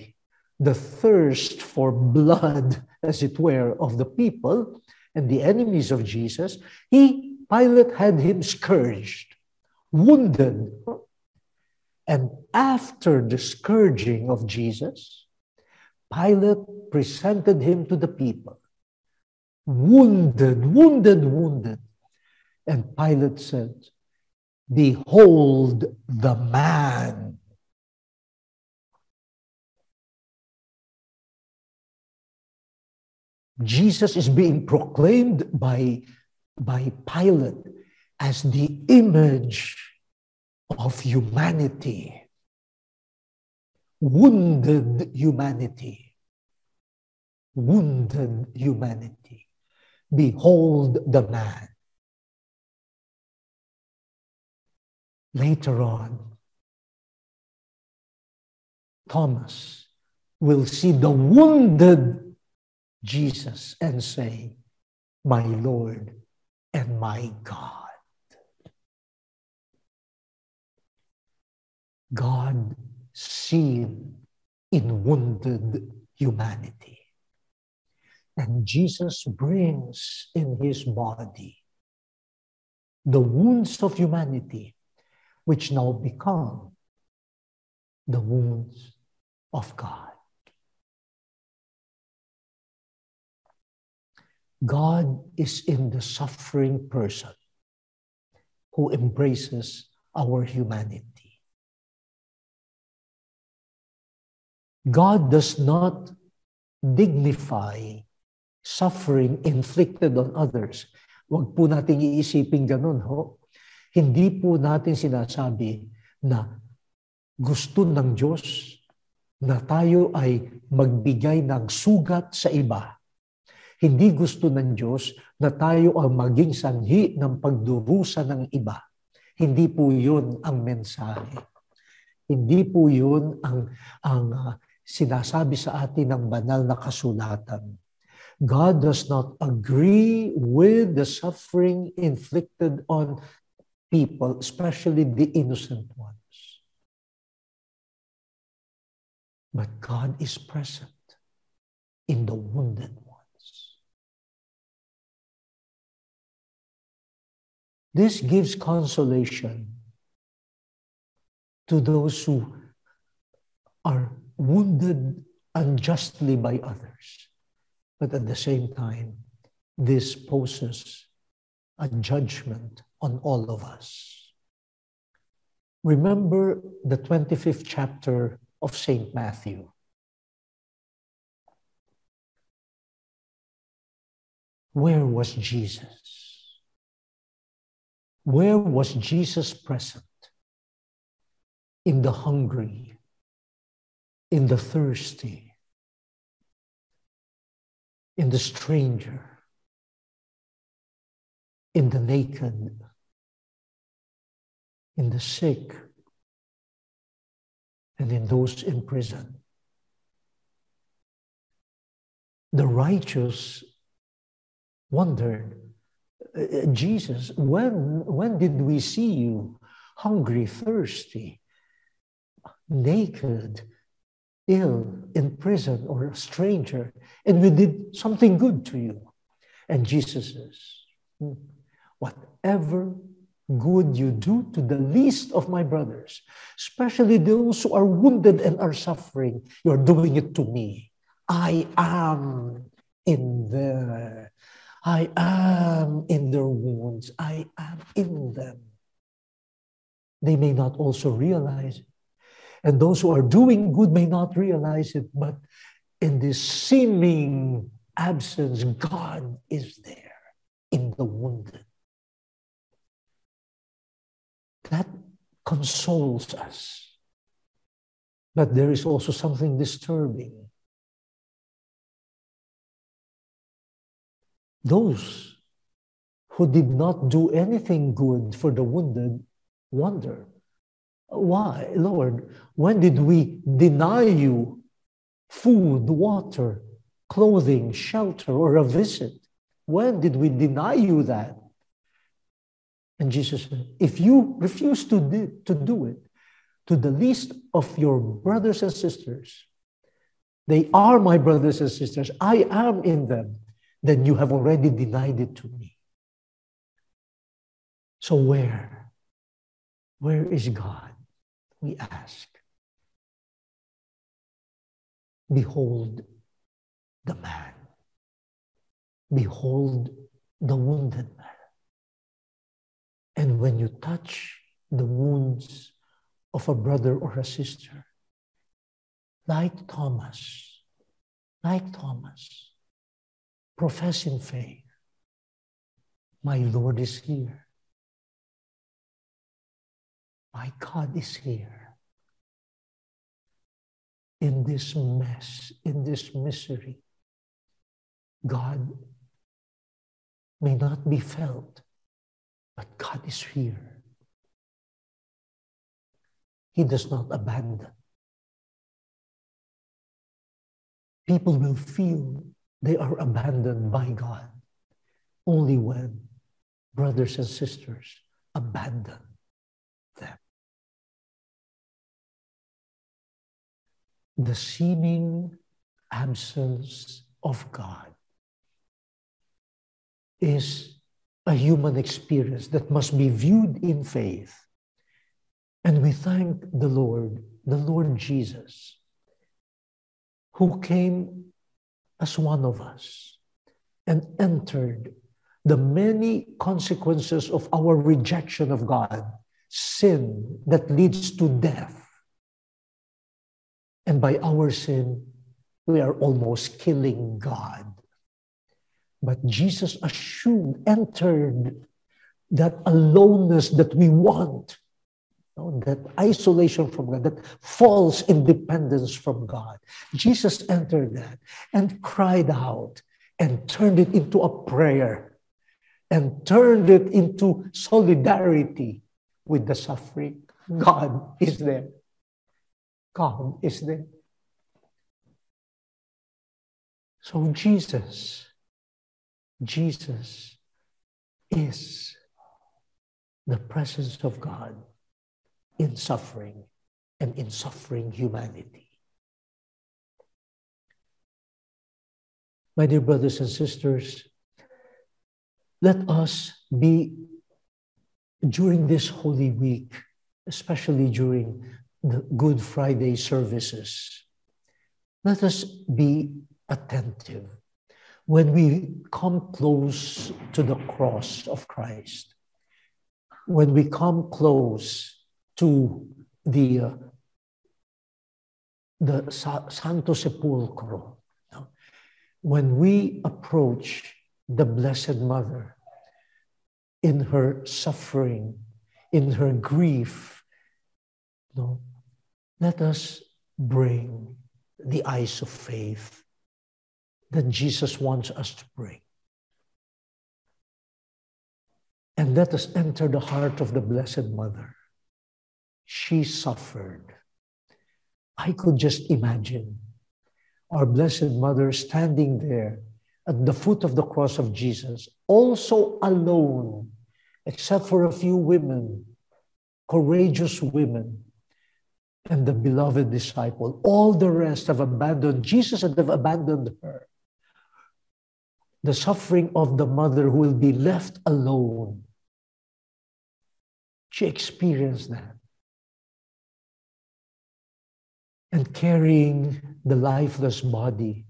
the thirst for blood, [laughs] as it were, of the people and the enemies of Jesus, he, Pilate, had him scourged, wounded, and after the scourging of Jesus, Pilate presented him to the people, wounded, wounded, wounded. And Pilate said, Behold the man. Jesus is being proclaimed by, by Pilate as the image of humanity, wounded humanity, wounded humanity. Behold the man. Later on, Thomas will see the wounded Jesus and say, My Lord and my God. God seen in wounded humanity. And Jesus brings in his body the wounds of humanity, which now become the wounds of God. God is in the suffering person who embraces our humanity. God does not dignify suffering inflicted on others. Huwag po natin iisipin ganun, ho. Hindi po natin sinasabi na gusto ng Diyos na tayo ay magbigay ng sugat sa iba. Hindi gusto ng Diyos na tayo ang maging sanhi ng pagdurusa ng iba. Hindi po yun ang mensahe. Hindi po yun ang, ang uh, sinasabi sa atin ng banal na kasulatan. God does not agree with the suffering inflicted on people, especially the innocent ones. But God is present in the wounded ones. This gives consolation to those who are wounded unjustly by others. But at the same time, this poses a judgment on all of us. Remember the 25th chapter of St. Matthew. Where was Jesus? Where was Jesus present? In the hungry, in the thirsty, in the stranger, in the naked, in the sick, and in those in prison. The righteous wondered, uh, Jesus, when, when did we see you hungry, thirsty, naked, ill, in prison, or a stranger, and we did something good to you? And Jesus says, hmm, whatever good you do to the least of my brothers, especially those who are wounded and are suffering, you're doing it to me. I am in there. I am in their wounds. I am in them. They may not also realize it. And those who are doing good may not realize it, but in this seeming absence, God is there in the wounded. That consoles us. But there is also something disturbing. Those who did not do anything good for the wounded wonder, why, Lord, when did we deny you food, water, clothing, shelter, or a visit? When did we deny you that? And Jesus said, if you refuse to do, to do it to the least of your brothers and sisters, they are my brothers and sisters, I am in them, then you have already denied it to me. So where? Where is God? We ask. Behold the man. Behold the wounded man. And when you touch the wounds of a brother or a sister, like Thomas, like Thomas, professing faith, my Lord is here. My God is here. In this mess, in this misery, God may not be felt, but God is here. He does not abandon. People will feel they are abandoned by God only when brothers and sisters abandon The seeming absence of God is a human experience that must be viewed in faith. And we thank the Lord, the Lord Jesus, who came as one of us, and entered the many consequences of our rejection of God, sin that leads to death. And by our sin, we are almost killing God. But Jesus assumed, entered that aloneness that we want, you know, that isolation from God, that false independence from God. Jesus entered that and cried out and turned it into a prayer and turned it into solidarity with the suffering. God is there. God is there. So Jesus, Jesus is the presence of God in suffering and in suffering humanity. My dear brothers and sisters, let us be during this Holy Week, especially during the Good Friday services, let us be attentive when we come close to the cross of Christ, when we come close to the, uh, the Santo Sepulcro, when we approach the Blessed Mother in her suffering, in her grief, no, let us bring the eyes of faith that Jesus wants us to bring. And let us enter the heart of the Blessed Mother. She suffered. I could just imagine our Blessed Mother standing there at the foot of the cross of Jesus, also alone, except for a few women, courageous women, and the beloved disciple. All the rest have abandoned Jesus and have abandoned her the suffering of the mother who will be left alone. She experienced that. And carrying the lifeless body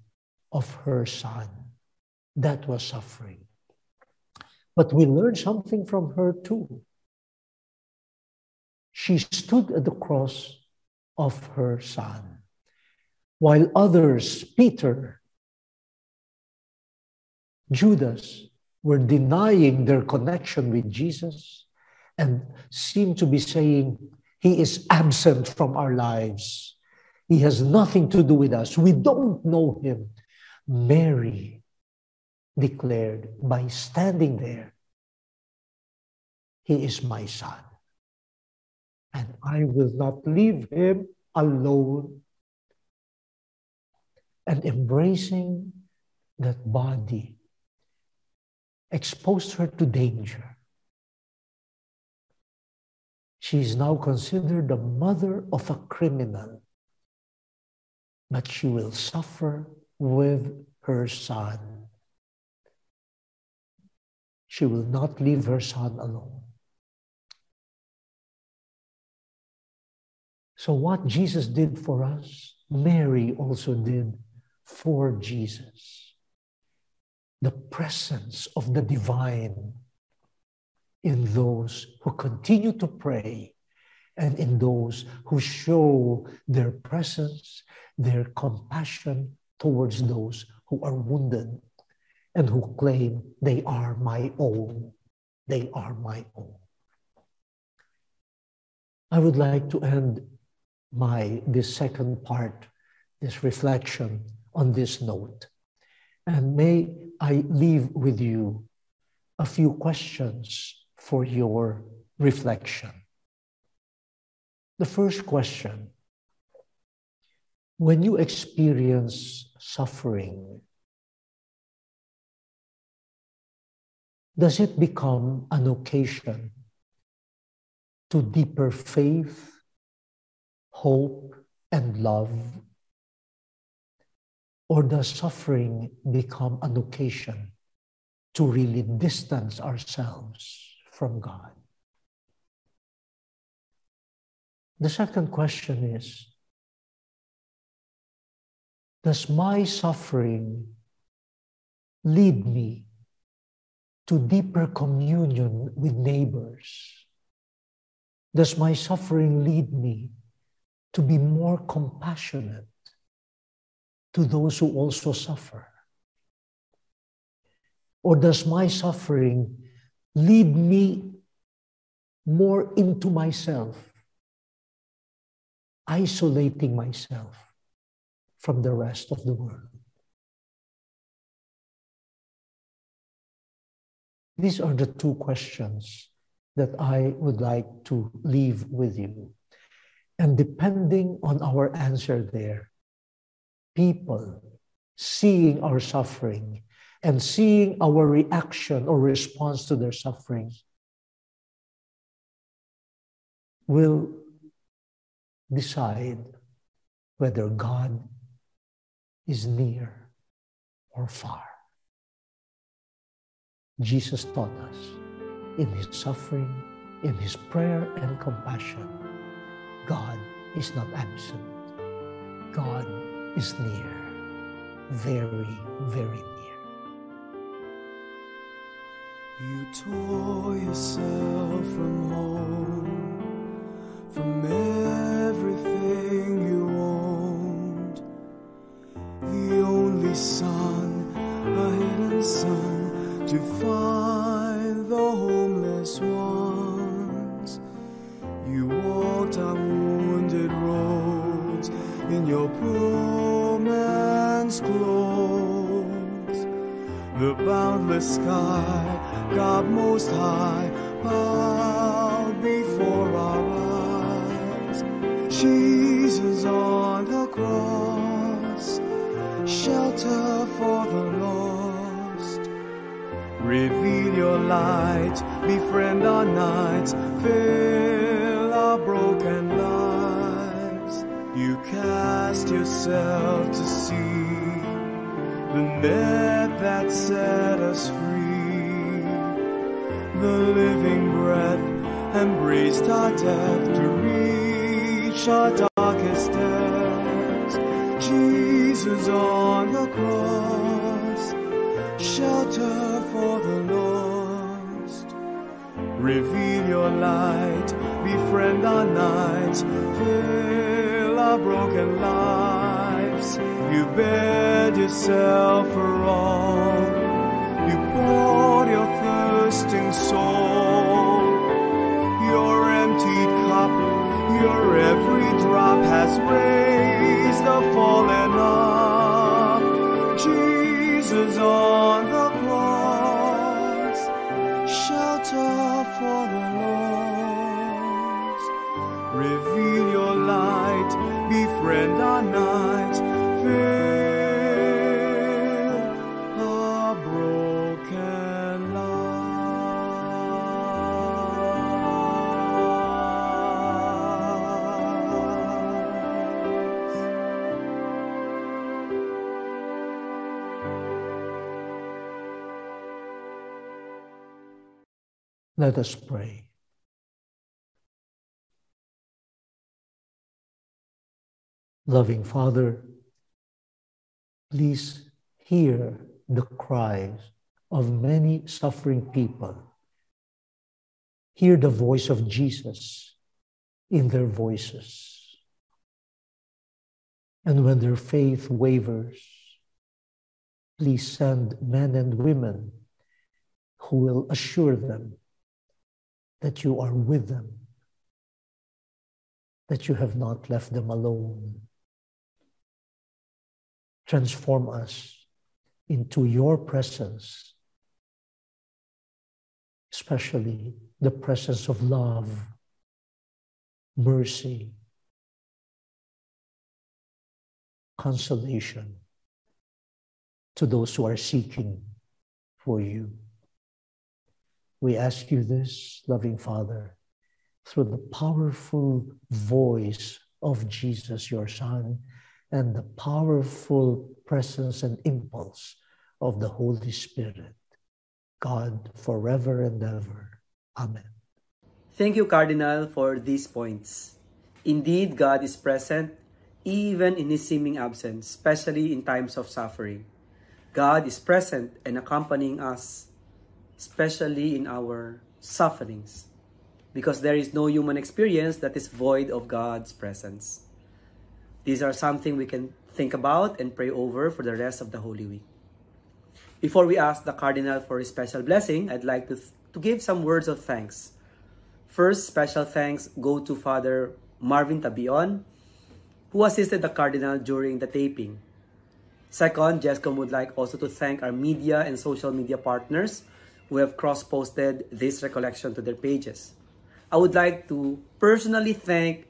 of her son. That was suffering. But we learned something from her too. She stood at the cross of her son, while others, Peter, Judas were denying their connection with Jesus and seemed to be saying, He is absent from our lives. He has nothing to do with us. We don't know him. Mary declared by standing there, He is my son. And I will not leave him alone. And embracing that body exposed her to danger. She is now considered the mother of a criminal, but she will suffer with her son. She will not leave her son alone. So, what Jesus did for us, Mary also did for Jesus the presence of the divine in those who continue to pray and in those who show their presence, their compassion towards those who are wounded and who claim they are my own. They are my own. I would like to end my this second part, this reflection on this note. And may I leave with you a few questions for your reflection. The first question When you experience suffering, does it become an occasion to deeper faith, hope, and love or does suffering become an occasion to really distance ourselves from God? The second question is Does my suffering lead me to deeper communion with neighbors? Does my suffering lead me to be more compassionate to those who also suffer? Or does my suffering lead me more into myself, isolating myself from the rest of the world? These are the two questions that I would like to leave with you. And depending on our answer there, people seeing our suffering and seeing our reaction or response to their suffering will decide whether God is near or far. Jesus taught us in his suffering, in his prayer and compassion, God is not absent. God is near, very, very near. You tore yourself from home, boundless sky God Most High, bowed before our eyes. Jesus on the cross, shelter for the lost. Reveal your light, befriend our nights, fill our broken lives. You cast yourself to the net that set us free the living breath embraced our death to reach our darkest depths. Jesus on the cross, shelter for the lost. Reveal your light, befriend our nights, fill our broken lives. You bared yourself for all. Let us pray. Loving Father, please hear the cries of many suffering people. Hear the voice of Jesus in their voices. And when their faith wavers, please send men and women who will assure them that you are with them, that you have not left them alone. Transform us into your presence, especially the presence of love, mercy, consolation to those who are seeking for you. We ask you this, loving Father, through the powerful voice of Jesus, your Son, and the powerful presence and impulse of the Holy Spirit, God forever and ever. Amen. Thank you, Cardinal, for these points. Indeed, God is present even in His seeming absence, especially in times of suffering. God is present and accompanying us, especially in our sufferings, because there is no human experience that is void of God's presence. These are something we can think about and pray over for the rest of the Holy Week. Before we ask the Cardinal for his special blessing, I'd like to, to give some words of thanks. First, special thanks go to Father Marvin Tabion, who assisted the Cardinal during the taping. Second, JESCOM would like also to thank our media and social media partners who have cross-posted this recollection to their pages. I would like to personally thank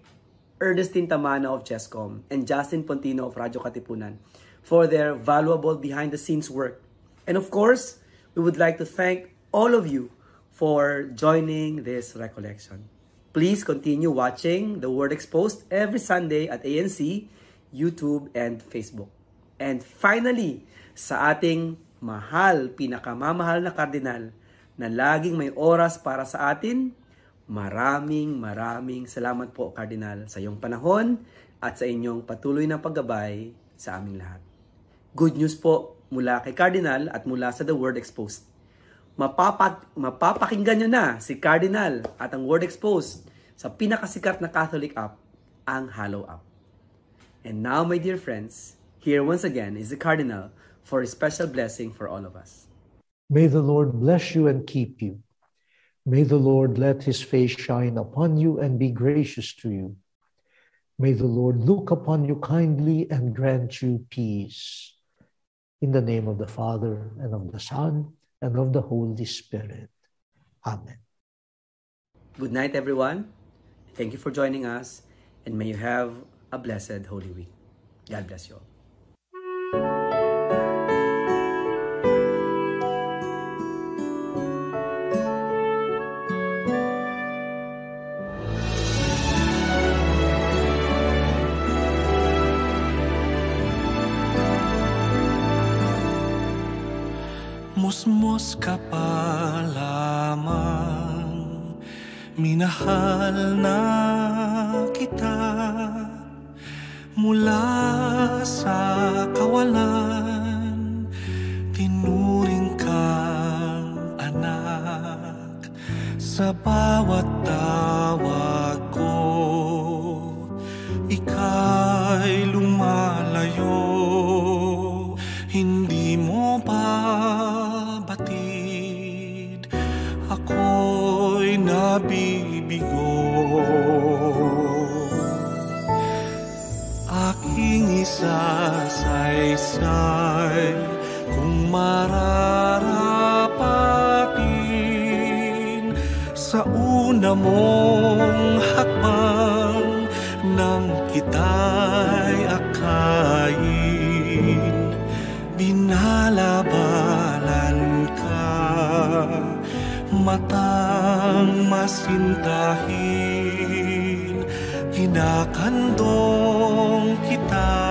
Ernestine Tamana of JESCOM and Justin Pontino of Radyo Katipunan for their valuable behind-the-scenes work. And of course, we would like to thank all of you for joining this recollection. Please continue watching The Word Exposed every Sunday at ANC, YouTube, and Facebook. And finally, sa ating mahal, pinakamamahal na kardinal na laging may oras para sa atin, maraming maraming salamat po, Kardinal, sa iyong panahon at sa inyong patuloy na paggabay sa aming lahat. Good news po mula kay Cardinal at mula sa The Word Exposed mapapag, mapapakinggan nyo na si Cardinal at ang Word Exposed sa pinakasikat na Catholic app, ang Hallow app. And now, my dear friends, here once again is the Cardinal for a special blessing for all of us. May the Lord bless you and keep you. May the Lord let his face shine upon you and be gracious to you. May the Lord look upon you kindly and grant you peace. In the name of the Father, and of the Son, and of the Holy Spirit. Amen. Good night, everyone. Thank you for joining us, and may you have a blessed Holy Week. God bless you all. Minahal na kita mula sa kawalan, isasaysay kung mararapatin sa una mong hakbang nang kita'y akayin. Binalabalan ka matang masintahin. Kinakandong kita